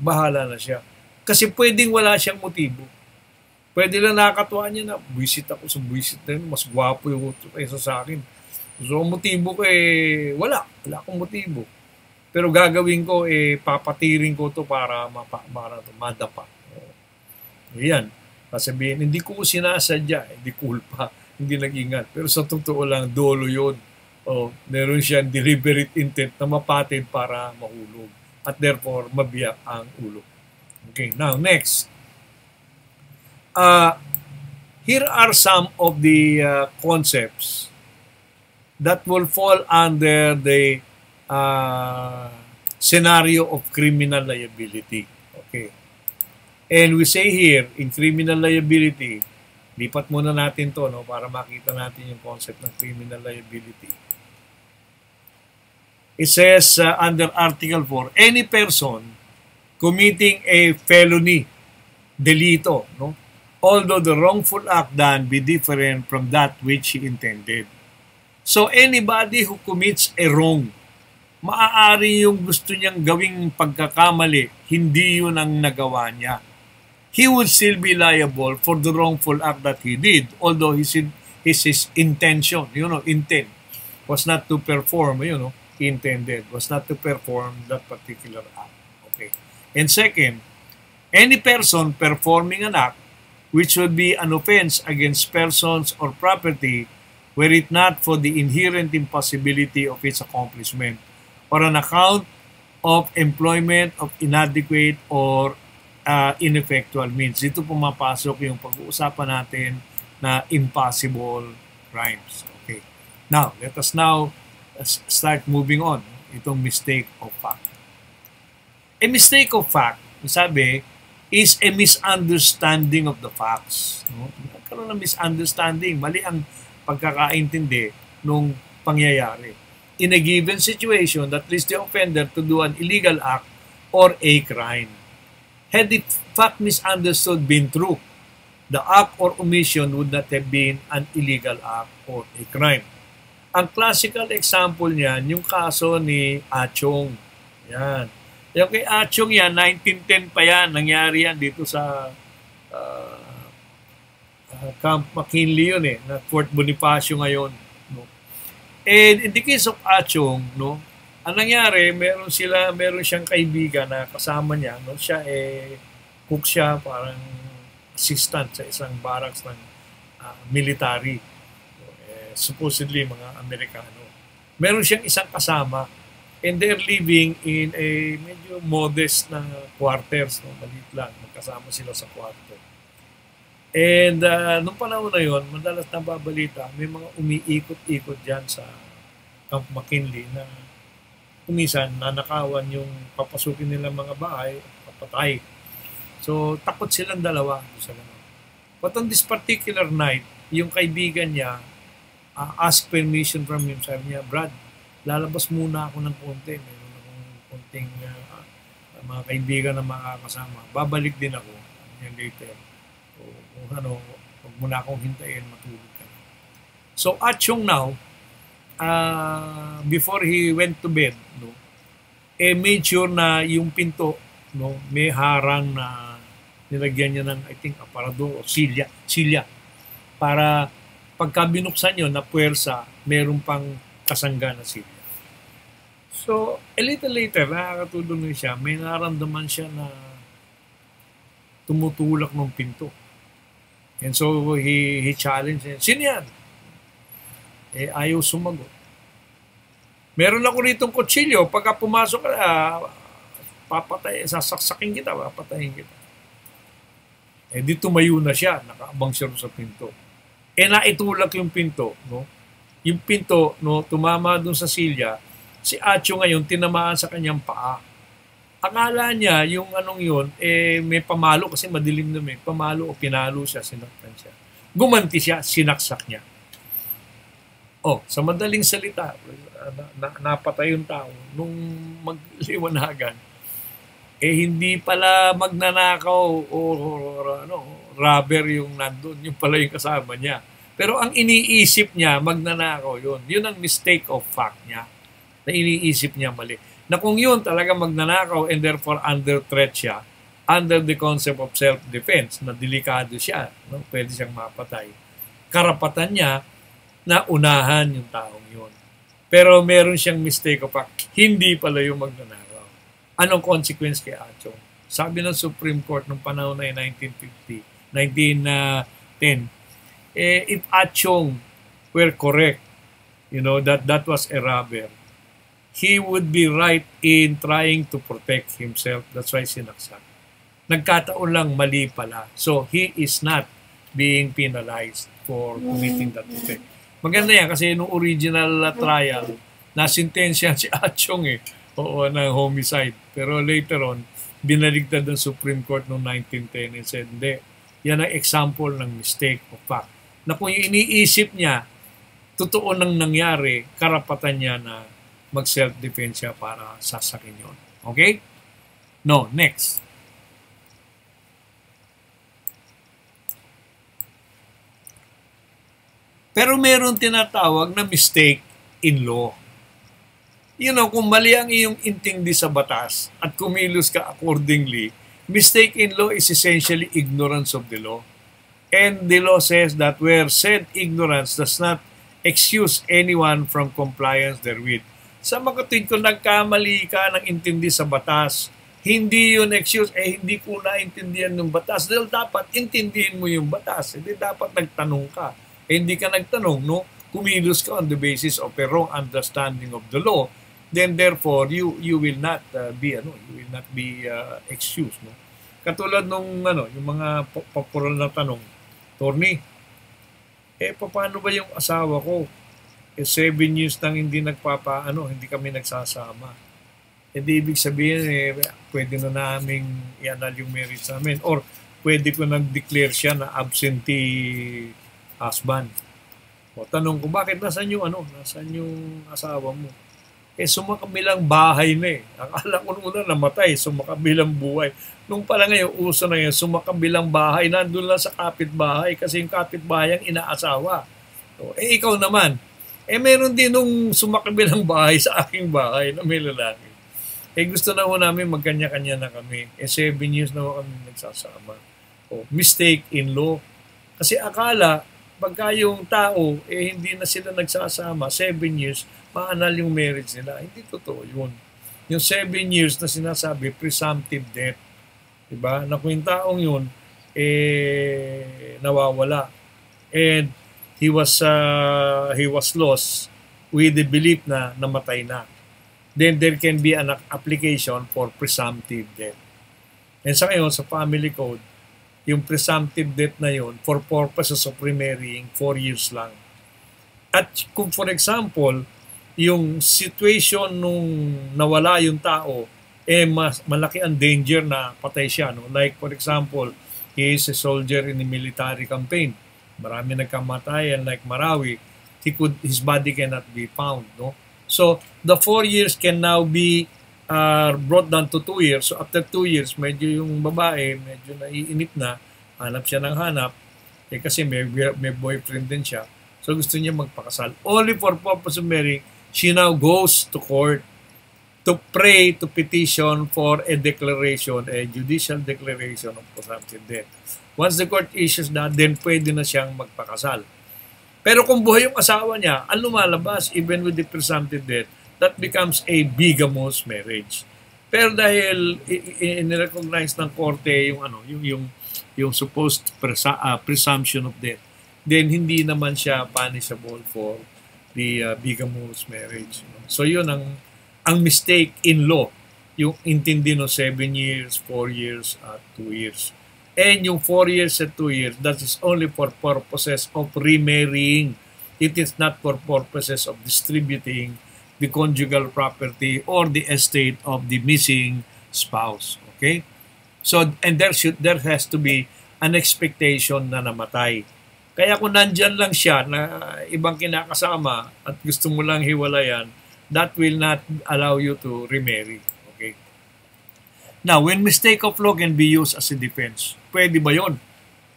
[SPEAKER 1] bahala na siya kasi pwedeng wala siyang motibo Pwede lang nakakatuwa niya na buwisit ako sa buwisit na yun. Mas gwapo yung kaysa sa akin. So, motibo ko eh, wala. Wala akong motibo. Pero gagawin ko, eh, papatiring ko to para, mapa, para to, madapa. So, yan. Sasabihin, hindi ko sinasadya. Hindi cool pa. Hindi nag-ingat. Pero sa totoo lang, dolo yun. O, meron siyang deliberate intent na mapatid para mahulog. At therefore, mabiyak ang ulo. Okay, now next uh, here are some of the uh, concepts that will fall under the uh, scenario of criminal liability. Okay. And we say here, in criminal liability, lipat muna natin to no, para makita natin yung concept ng criminal liability. It says uh, under Article 4, any person committing a felony, delito, no, although the wrongful act done be different from that which he intended. So anybody who commits a wrong, maaari yung gusto niyang gawing pagkakamali, hindi yun ang nagawa niya. He would still be liable for the wrongful act that he did, although his, his, his intention, you know, intent, was not to perform, you know, he intended, was not to perform that particular act. Okay. And second, any person performing an act which would be an offense against persons or property were it not for the inherent impossibility of its accomplishment, or an account of employment of inadequate or uh, ineffectual means. Dito pumapasok yung pag-uusapan natin na impossible crimes. Okay. Now, let us now start moving on. Itong mistake of fact. A mistake of fact, sabi, is a misunderstanding of the facts. No? Nagkaroon ng misunderstanding. Mali ang pagkakaintindi nung pangyayari. In a given situation that leads the offender to do an illegal act or a crime. Had the fact misunderstood been true, the act or omission would not have been an illegal act or a crime. Ang classical example niyan, yung kaso ni Achong. Yan. Yung kay Achong yan, 1910 pa yan, nangyari yan dito sa uh, Camp McKinley yun eh, na Fort Bonifacio ngayon. And in the case of Achong, no, ang nangyari, meron sila, meron siyang kaibigan na kasama niya, no, siya eh, cook siya, parang assistant sa isang barracks ng uh, military. So, eh, supposedly mga Amerikano. Meron siyang isang kasama and they're living in a medyo modest na quarters, no, maliit lang, magkasama sila sa kwarto. And uh, nung panahon na yon, madalas nababalita, may mga umiikot-ikot dyan sa Camp McKinley na kumisan nanakawan yung papasukin nila mga bahay, papatay. So, takot silang dalawa sa. But on this particular night, yung kaibigan niya uh, ask permission from him. Sabi niya, Brad, lalabas muna ako ng konti. Meron akong konting uh, mga kaibigan na makakasama. Babalik din ako yan later kung ano, huwag mo na akong hintayin, matulog ka na. So, Achong now, uh, before he went to bed, no, eh made sure na yung pinto, no, may harang na nilagyan niya ng, I think, aparador o silya, silya, para pagka binuksan yun na puwersa, meron pang kasangga na silya. So, a little later, nakakatulong siya, may naramdaman siya na tumutulak ng pinto. And so he, he challenged him, sino yan? Eh, ayaw sumagot. Meron ako rito kutsilyo, pagka pumasok ka, uh, papatay, sasaksakin kita, papatayin kita. Eh, di tumayo na siya, nakaabang siya sa pinto. Eh, naitulak yung pinto, no? Yung pinto, no, tumama dun sa silya, si Acho ngayon, tinamaan sa kanyang paa akala niya yung anong yun, eh, may pamalo kasi madilim na may pamalo o pinalo siya, sinaktan siya. Gumanti siya, sinaksak niya. Oh, sa madaling salita, na, na, napatay yung tao nung magliwanagan, eh hindi pala magnanakaw o, o, o ano, rubber yung nandun, yung pala yung kasama niya. Pero ang iniisip niya, magnanakaw yun. Yun ang mistake of fact niya. Na iniisip niya mali na kung yun talaga magnanakaw and therefore under threat siya, under the concept of self-defense, na delikado siya, no? pwede siyang mapatay. Karapatan niya na unahan yung taong yun. Pero meron siyang mistake of fact, hindi pala yung magnanakaw. Anong consequence kay Achong? Sabi ng Supreme Court nung panahon na 1950, 1910, eh, if Achong were correct, you know, that that was a robber, he would be right in trying to protect himself. That's why sinaksak. Nagkataon lang mali pala. So, he is not being penalized for committing that offense. Maganda yan kasi nung original uh, trial, nasintensya si Achong eh. Oo, ng homicide. Pero later on, binaligtad ng Supreme Court noong 1910 and said, hindi, yan ang example ng mistake of fact. Na kung iniisip niya, totoo nang nangyari, karapatan niya na mag-self-defense siya para sasakin yon. Okay? No, next. Pero meron tinatawag na mistake in law. You know, kung mali ang iyong intindi sa batas at kumilos ka accordingly, mistake in law is essentially ignorance of the law. And the law says that where said ignorance does not excuse anyone from compliance therewith, sa makatwid kung nagkamali ka ng intindi sa batas, hindi yun excuse, eh hindi ko naintindihan ng batas. Dahil dapat intindihin mo yung batas. Hindi dapat nagtanong ka. Eh, hindi ka nagtanong, no? kumilos ka on the basis of a wrong understanding of the law, then therefore you you will not uh, be ano, you will not be uh, excused, no? Katulad nung ano, yung mga popular na tanong, Tony, eh paano ba yung asawa ko? Eh seven years nang hindi nagpapa, ano, hindi kami nagsasama. Eh di ibig sabihin, eh, pwede na namin i-annul yung marriage namin. Or pwede ko nag-declare siya na absentee husband. O tanong ko, bakit nasan yung ano, nasan yung asawa mo? Eh, sumakabilang bahay na eh. Akala ko nung una namatay, sumakabilang buhay. Nung pala ngayon, uso na yun, sumakabilang bahay, nandun lang sa kapitbahay kasi yung kapitbahay ang inaasawa. So, eh, ikaw naman, eh, meron din nung sumakabilang bahay sa aking bahay na may lalaki. Eh, gusto na ho namin magkanya-kanya na kami. Eh, seven years na ho kami nagsasama. O, mistake in law. Kasi akala, pagka yung tao, eh hindi na sila nagsasama, seven years, maanal yung marriage nila. Hindi totoo yun. Yung seven years na sinasabi, presumptive death. Diba? Na kung yung taong yun, eh, nawawala. And he was, uh, he was lost with the belief na namatay na. Then there can be an application for presumptive death. And sa ngayon, sa family code, yung presumptive death na yun for purposes of remarrying, 4 years lang. At kung for example, yung situation nung nawala yung tao, eh mas, malaki ang danger na patay siya. No? Like for example, he is a soldier in the military campaign. Marami nagkamatayan like Marawi. He could, his body cannot be found. No? So, the four years can now be uh, brought down to 2 years. So after 2 years, medyo yung babae, medyo naiinip na, hanap siya ng hanap, eh kasi may, may boyfriend din siya. So gusto niya magpakasal. Only for purpose of marrying, she now goes to court to pray, to petition for a declaration, a judicial declaration of presumptive death. Once the court issues that, then pwede na siyang magpakasal. Pero kung buhay yung asawa niya, ang lumalabas, even with the presumptive death, that becomes a bigamous marriage. Pero dahil in-recognize ng korte yung ano, yung yung yung supposed presa- uh, presumption of death, then hindi naman siya punishable for the uh, bigamous marriage. So yun ang ang mistake in law, yung intindi no 7 years, 4 years, at uh, 2 years. And yung 4 years at 2 years, that is only for purposes of remarrying. It is not for purposes of distributing the conjugal property or the estate of the missing spouse. Okay? So, and there should there has to be an expectation na namatay. Kaya kung nandyan lang siya na ibang kinakasama at gusto mo lang hiwalayan, that will not allow you to remarry. Okay? Now, when mistake of law can be used as a defense, pwede ba yon?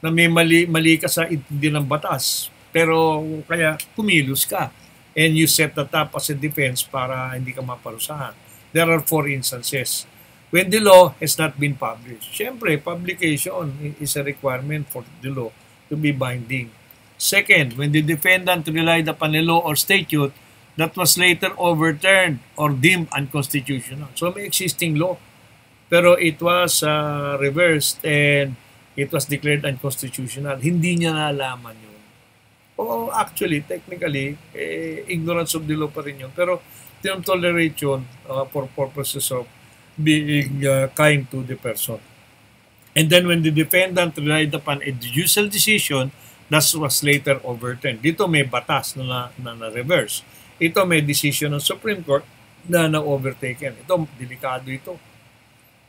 [SPEAKER 1] Na may mali, mali ka sa intindi ng batas, pero kaya kumilos ka and you set that up as a defense para hindi ka maparusahan. There are four instances. When the law has not been published. Siyempre, publication is a requirement for the law to be binding. Second, when the defendant relied upon a law or statute that was later overturned or deemed unconstitutional. So may existing law, pero it was uh, reversed and it was declared unconstitutional. Hindi niya nalaman yun. O actually, technically, eh, ignorance of the law pa rin yun. Pero tinotolerate yun uh, for purposes of being uh, kind to the person. And then when the defendant relied upon a judicial decision, that was later overturned. Dito may batas na, na, na reverse. Ito may decision ng Supreme Court na na-overtaken. Ito, delikado ito.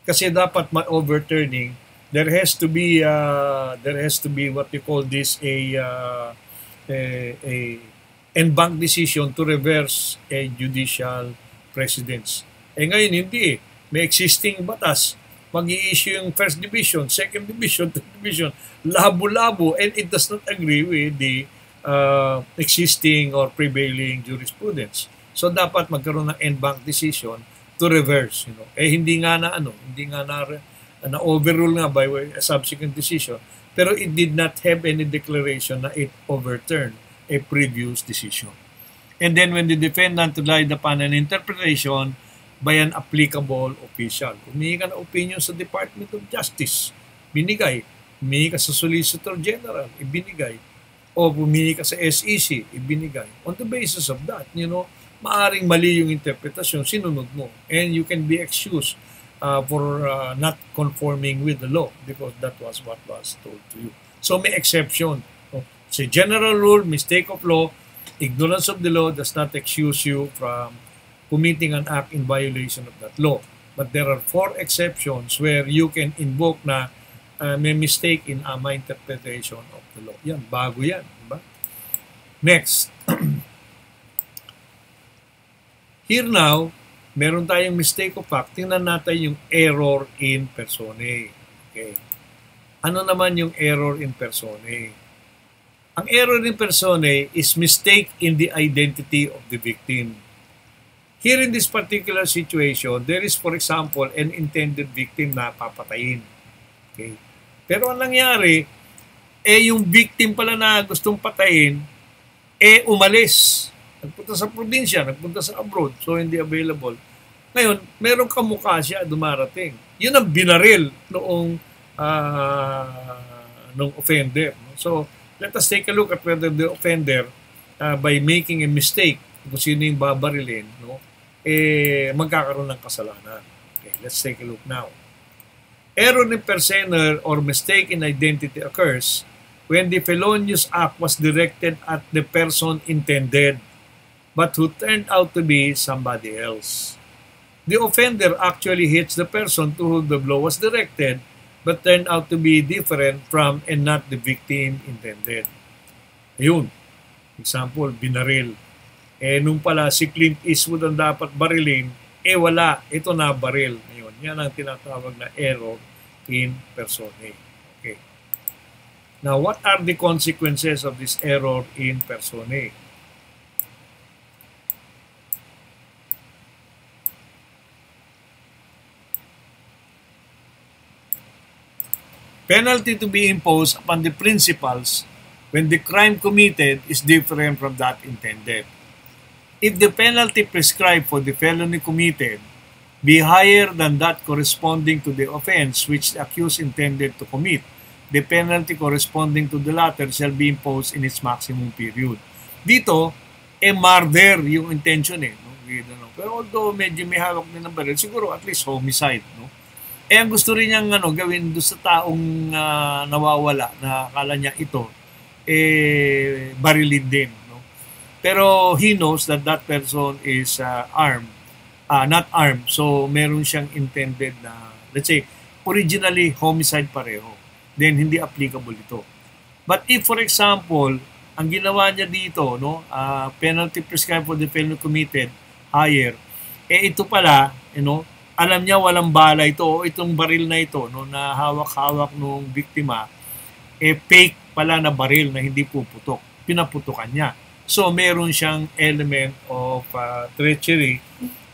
[SPEAKER 1] Kasi dapat ma-overturning, there has to be uh, there has to be what we call this a uh, a, a en bank decision to reverse a judicial precedence. Eh ngayon hindi eh. May existing batas. mag issue yung first division, second division, third division, labo-labo, and it does not agree with the uh, existing or prevailing jurisprudence. So dapat magkaroon ng en bank decision to reverse, you know. Eh hindi nga na ano, hindi nga na na overrule nga by way a subsequent decision pero it did not have any declaration na it overturned a previous decision. And then when the defendant relied upon an interpretation by an applicable official, humingi ka ng opinion sa Department of Justice, binigay. Humingi ka sa Solicitor General, ibinigay. o bumili ka sa SEC, ibinigay. On the basis of that, you know, maaring mali yung interpretasyon, sinunod mo. And you can be excused uh, for uh, not conforming with the law because that was what was told to you. So may exception. So general rule, mistake of law, ignorance of the law does not excuse you from committing an act in violation of that law. But there are four exceptions where you can invoke na uh, may mistake in uh, my interpretation of the law. Yan, bago yan. Diba? Next. Here now, meron tayong mistake of fact. Tingnan natin yung error in persone. Okay. Ano naman yung error in persone? Ang error in persone is mistake in the identity of the victim. Here in this particular situation, there is, for example, an intended victim na papatayin. Okay. Pero ang nangyari, eh yung victim pala na gustong patayin, eh umalis. Nagpunta sa probinsya, nagpunta sa abroad, so hindi available. Ngayon, meron kamukha siya dumarating. Yun ang binaril noong uh, nung offender. So, let us take a look at whether the offender, uh, by making a mistake, kung sino yung babarilin, no, eh, magkakaroon ng kasalanan. Okay, let's take a look now. Error in persona or mistake in identity occurs when the felonious act was directed at the person intended but who turned out to be somebody else. The offender actually hits the person to whom the blow was directed but turned out to be different from and not the victim intended. Ayun. Example, binaril. Eh, nung pala si Clint Eastwood ang dapat barilin, eh wala, ito na baril. Yan ang tinatawag na error in persone. Okay. Now, what are the consequences of this error in persone? Penalty to be imposed upon the principals when the crime committed is different from that intended. If the penalty prescribed for the felony committed be higher than that corresponding to the offense which the accused intended to commit. The penalty corresponding to the latter shall be imposed in its maximum period. Dito, eh murder yung intention eh. No? Pero although medyo may hawak din ng baril, siguro at least homicide. No? Eh ang gusto rin niyang ano, gawin doon sa taong uh, nawawala na akala niya ito, eh barilin din. No? Pero he knows that that person is uh, armed uh, not armed. So, meron siyang intended na, let's say, originally homicide pareho. Then, hindi applicable ito. But if, for example, ang ginawa niya dito, no, uh, penalty prescribed for the felony committed, higher, eh ito pala, you know, alam niya walang bala ito, o itong baril na ito, no, na hawak-hawak nung biktima, eh fake pala na baril na hindi puputok. Pinaputukan niya. So, meron siyang element of uh, treachery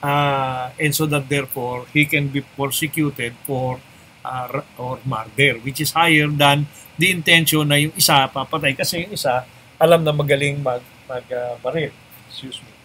[SPEAKER 1] uh, and so that therefore he can be persecuted for uh, or murder which is higher than the intention na yung isa papatay kasi yung isa alam na magaling mag mag uh, baril excuse me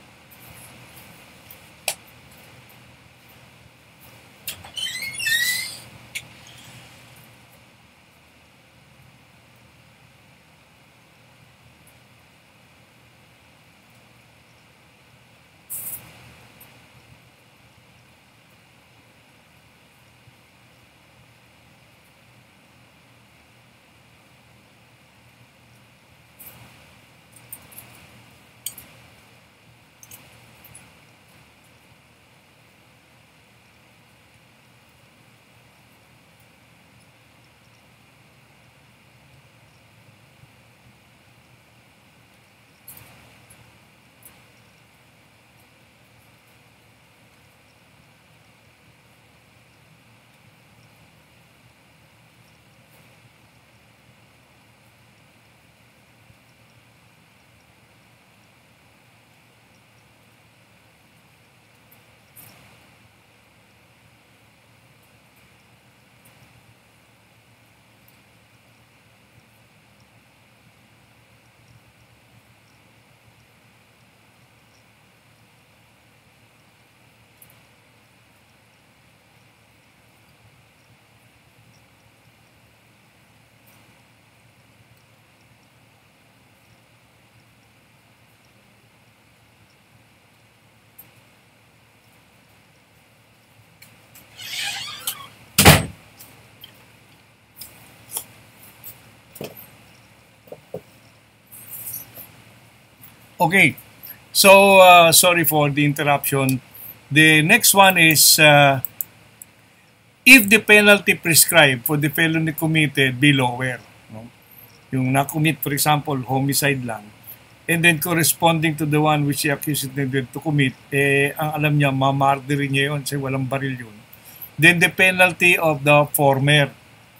[SPEAKER 1] Okay. So, uh, sorry for the interruption. The next one is uh, if the penalty prescribed for the felony committed be lower. No? Yung na-commit, for example, homicide lang, and then corresponding to the one which the accused intended to commit, eh, ang alam niya, mamarderin niya yun kasi walang baril yun. Then the penalty of the former,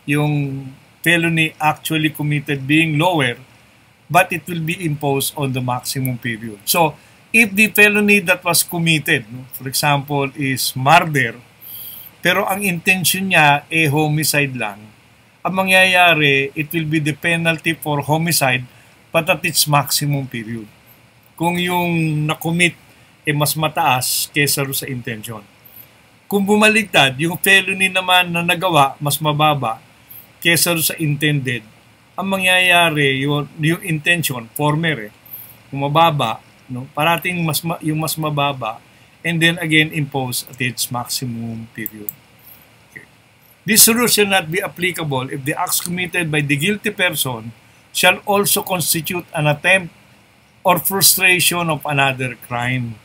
[SPEAKER 1] yung felony actually committed being lower, but it will be imposed on the maximum period. So, if the felony that was committed, for example, is murder, pero ang intention niya eh homicide lang, ang mangyayari, it will be the penalty for homicide but at its maximum period. Kung yung na-commit eh mas mataas kesa sa intention. Kung bumaligtad, yung felony naman na nagawa mas mababa kesa sa intended, ang mangyayari yung, yung intention, former eh, kung mababa, no, parating mas ma, yung mas mababa, and then again impose at its maximum period. Okay. This rule shall not be applicable if the acts committed by the guilty person shall also constitute an attempt or frustration of another crime.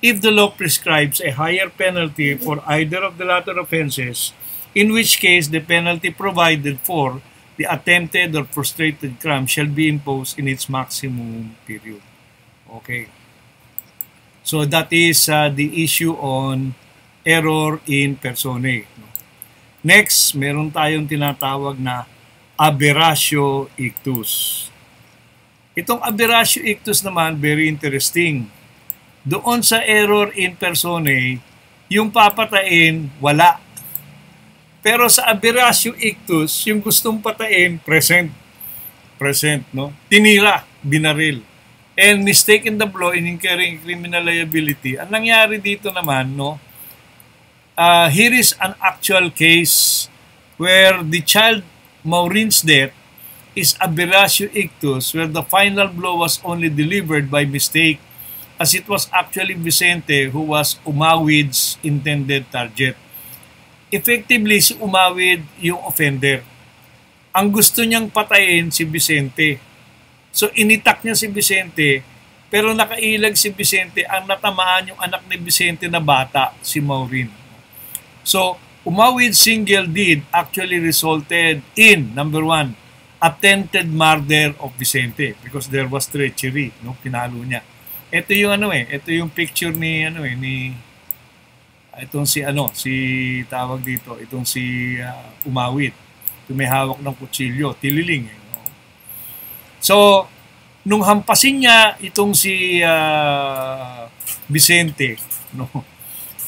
[SPEAKER 1] If the law prescribes a higher penalty for either of the latter offenses, in which case the penalty provided for the attempted or frustrated crime shall be imposed in its maximum period. Okay. So that is uh, the issue on error in personae. Next, meron tayong tinatawag na aberratio ictus. Itong aberratio ictus naman, very interesting. Doon sa error in personae, yung papatayin, wala. Pero sa aberratio ictus, yung gustong patayin, present. Present, no? Tinira, binaril and mistaken the blow in incurring criminal liability. Ang nangyari dito naman, no, uh, here is an actual case where the child Maureen's death is aberratio ictus where the final blow was only delivered by mistake as it was actually Vicente who was Umawid's intended target. Effectively, si Umawid yung offender. Ang gusto niyang patayin si Vicente So initak niya si Vicente, pero nakailag si Vicente, ang natamaan yung anak ni Vicente na bata, si Maureen. So, umawid single deed actually resulted in, number one, attempted murder of Vicente because there was treachery, no? Pinalo niya. Ito yung ano eh, ito yung picture ni ano eh ni itong si ano, si tawag dito, itong si uh, Umawit. Ito may hawak ng kutsilyo, tililing eh. So, nung hampasin niya itong si uh, Vicente, no,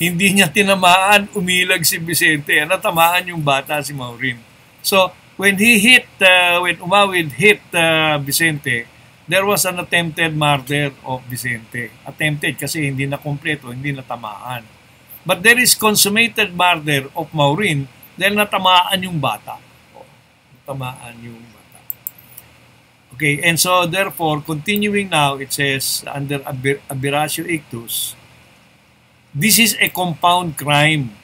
[SPEAKER 1] hindi niya tinamaan, umilag si Vicente. Natamaan yung bata si Maureen. So, when he hit, uh, when Umawid hit uh, Vicente, there was an attempted murder of Vicente. Attempted kasi hindi na kompleto, hindi na tamaan. But there is consummated murder of Maureen dahil natamaan yung bata. Oh, tamaan yung bata. Okay, and so therefore, continuing now, it says under aberratio ictus, this is a compound crime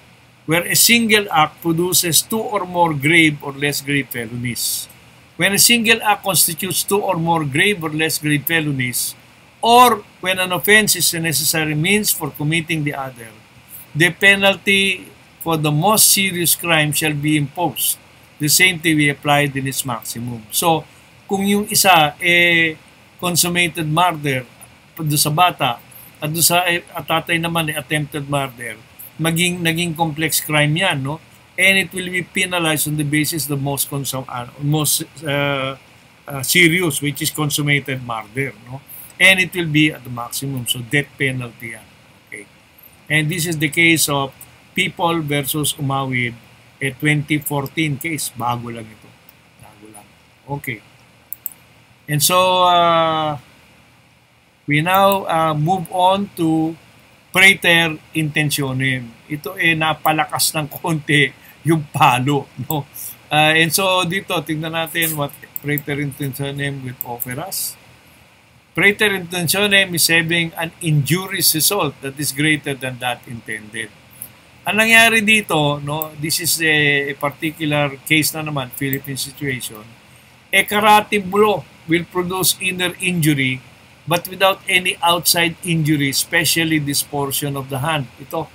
[SPEAKER 1] where a single act produces two or more grave or less grave felonies. When a single act constitutes two or more grave or less grave felonies, or when an offense is a necessary means for committing the other, the penalty for the most serious crime shall be imposed. The same to be applied in its maximum. So, kung yung isa eh consummated murder doon sa bata at doon sa eh, at tatay naman eh, attempted murder maging naging complex crime yan no and it will be penalized on the basis the most consum uh, most uh, uh, serious which is consummated murder no and it will be at the maximum so death penalty yan and this is the case of people versus Umawid a 2014 case bago lang ito bago lang okay And so, uh, we now uh, move on to praeter intentionem. Ito eh napalakas ng konti yung palo. No? Uh, and so dito, tingnan natin what praeter intentionem will offer Praeter intentionem is having an injurious result that is greater than that intended. Ang nangyari dito, no, this is a, a particular case na naman, Philippine situation, a karate blow will produce inner injury but without any outside injury, especially this portion of the hand. Ito,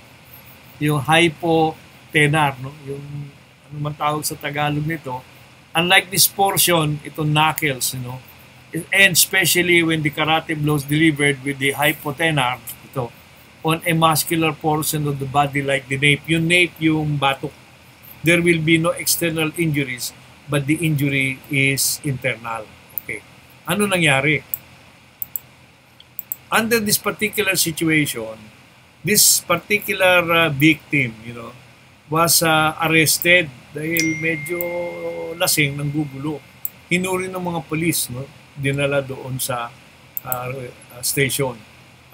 [SPEAKER 1] yung hypotenar, no? yung ano man tawag sa Tagalog nito. Unlike this portion, ito knuckles, you know, and especially when the karate blows delivered with the hypotenar, ito, on a muscular portion of the body like the nape. Yung nape, yung batok, there will be no external injuries, but the injury is internal. Okay. Ano nangyari? under this particular situation, this particular uh, victim, you know, was uh, arrested dahil medyo lasing ng gugulo. Hinuri ng mga polis, no? Dinala doon sa uh, station.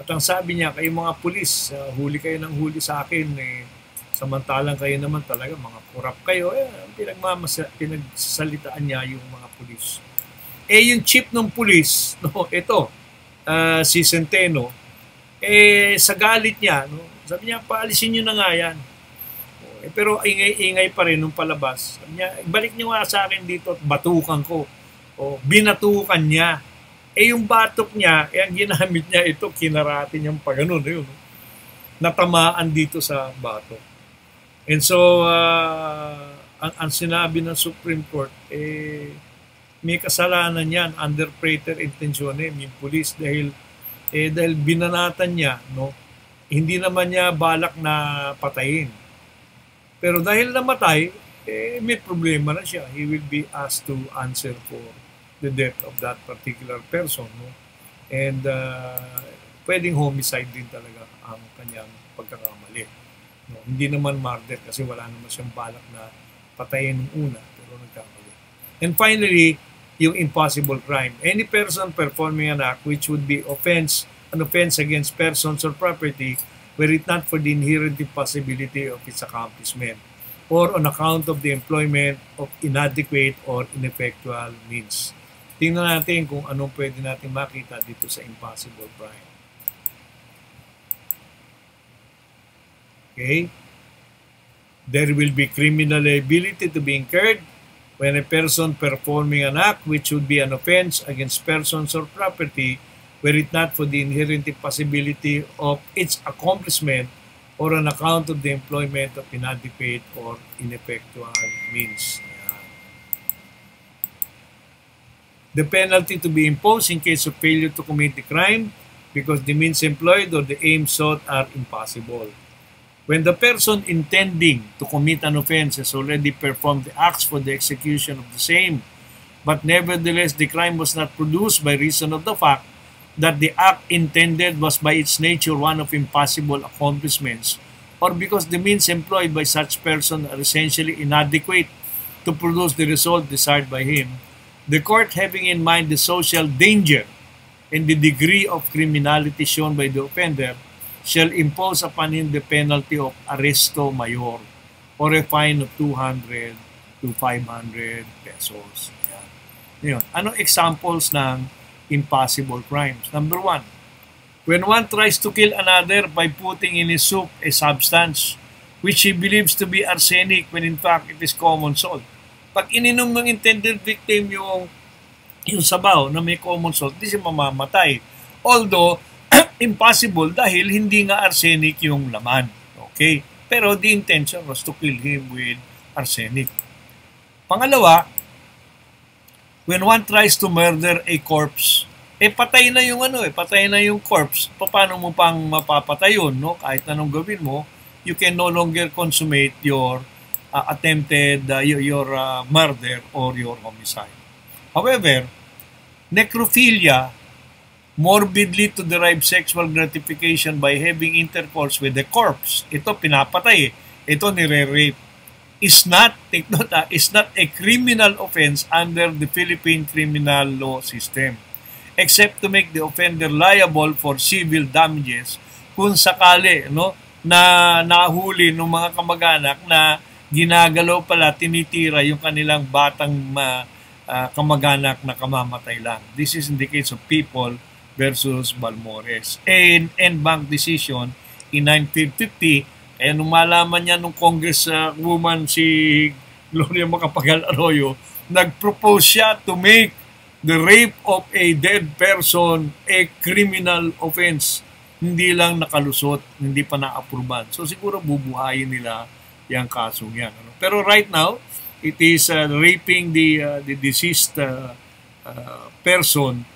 [SPEAKER 1] At ang sabi niya, kayo mga polis, uh, huli kayo ng huli sa akin, eh, samantalang kayo naman talaga, mga kurap kayo, eh, pinagmamasa, pinagsalitaan niya yung mga polis. Eh, yung chief ng polis, no, ito, uh, si Centeno, eh sa galit niya, no, sabi niya, paalisin niyo na nga yan. Eh, pero ingay-ingay pa rin nung palabas. Sabi niya, balik niyo nga sa akin dito at batukan ko. O, binatukan niya. Eh yung batok niya, eh ang ginamit niya ito, kinarati niyang pa ganun. Yun, no? Natamaan dito sa batok. And so, uh, ang, ang sinabi ng Supreme Court, eh, may kasalanan yan under praeter intentionem yung police dahil eh dahil binanatan niya no hindi naman niya balak na patayin pero dahil namatay eh may problema na siya he will be asked to answer for the death of that particular person no and uh, pwedeng homicide din talaga ang kanyang pagkakamali no hindi naman murder kasi wala naman siyang balak na patayin ng una pero nagkamali and finally yung impossible crime. Any person performing an act which would be offense, an offense against persons or property were it not for the inherent impossibility of its accomplishment or on account of the employment of inadequate or ineffectual means. Tingnan natin kung anong pwede natin makita dito sa impossible crime. Okay? There will be criminal liability to be incurred when a person performing an act which would be an offense against persons or property were it not for the inherent possibility of its accomplishment or on account of the employment of inadequate or ineffectual means. The penalty to be imposed in case of failure to commit the crime because the means employed or the aim sought are impossible. When the person intending to commit an offense has already performed the acts for the execution of the same, but nevertheless the crime was not produced by reason of the fact that the act intended was by its nature one of impossible accomplishments, or because the means employed by such person are essentially inadequate to produce the result desired by him, the court having in mind the social danger and the degree of criminality shown by the offender shall impose upon him the penalty of arresto mayor or a fine of 200 to 500 pesos. Ngayon, anong examples ng impossible crimes? Number one, when one tries to kill another by putting in his soup a substance which he believes to be arsenic when in fact it is common salt. Pag ininom ng intended victim yung yung sabaw na may common salt, di siya mamamatay. Although, impossible dahil hindi nga arsenic yung laman. Okay? Pero the intention was to kill him with arsenic. Pangalawa, when one tries to murder a corpse, eh patay na yung ano eh, patay na yung corpse. Paano mo pang mapapatay yun, no? Kahit anong gawin mo, you can no longer consummate your uh, attempted, uh, your, your uh, murder or your homicide. However, necrophilia morbidly to derive sexual gratification by having intercourse with the corpse. Ito pinapatay. Eh. Ito nire-rape. Is not, take note ah, is not a criminal offense under the Philippine criminal law system except to make the offender liable for civil damages kung sakali no na nahuli ng mga kamag-anak na ginagalaw pala tinitira yung kanilang batang ma, uh, kamag-anak na kamamatay lang. This is in the case of people versus Balmores. And end bank decision in 1950, kaya nung malaman niya nung congresswoman si Gloria Macapagal Arroyo, nag-propose siya to make the rape of a dead person a criminal offense. Hindi lang nakalusot, hindi pa na-approvean. So siguro bubuhayin nila yung kasong yan. Ano? Pero right now, it is uh, raping the uh, the deceased uh, uh, person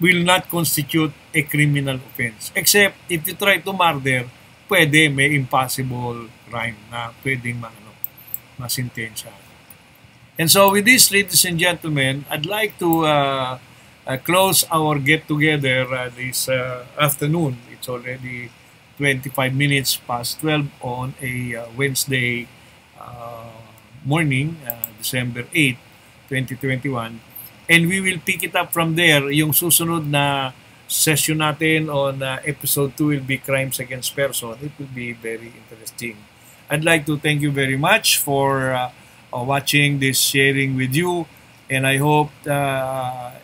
[SPEAKER 1] will not constitute a criminal offense. Except if you try to murder, pwede may impossible crime na pwedeng ma, ano, masintensya. And so with this, ladies and gentlemen, I'd like to uh, uh, close our get-together uh, this uh, afternoon. It's already 25 minutes past 12 on a uh, Wednesday uh, morning, uh, December 8, 2021. And we will pick it up from there. Yung susunod na session natin on uh, episode 2 will be Crimes Against Person. It will be very interesting. I'd like to thank you very much for uh, uh, watching this sharing with you. And I hope uh,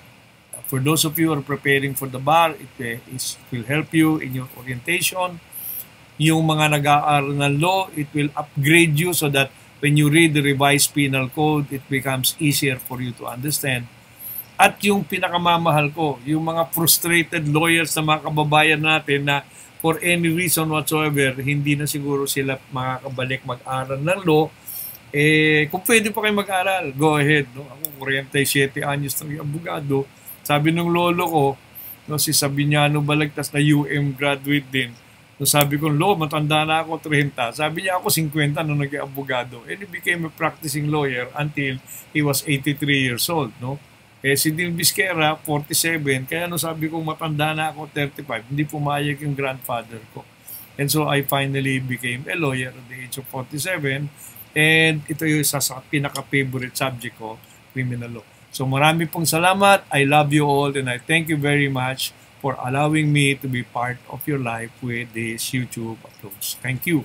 [SPEAKER 1] for those of you who are preparing for the bar, it, uh, it will help you in your orientation. Yung mga nag-aaral ng law, it will upgrade you so that when you read the revised penal code, it becomes easier for you to understand. At yung pinakamamahal ko, yung mga frustrated lawyers na mga kababayan natin na for any reason whatsoever, hindi na siguro sila makakabalik mag-aral ng law eh, kung pwede pa kayo mag-aral, go ahead. No? Ako, 47 anyos ng abogado. Sabi ng lolo ko, no, si Sabiniano Balagtas na UM graduate din. No, sabi ko, lo, matanda na ako, 30. Sabi niya ako, 50 nung naging abogado. And he became a practicing lawyer until he was 83 years old. No? Eh, si Dil Bisquera, 47. Kaya no, sabi ko, matanda na ako, 35. Hindi pumayag yung grandfather ko. And so I finally became a lawyer at the age of 47 And ito yung isa sa pinaka-favorite subject ko, criminal law. So marami pong salamat. I love you all and I thank you very much for allowing me to be part of your life with this YouTube uploads. Thank you.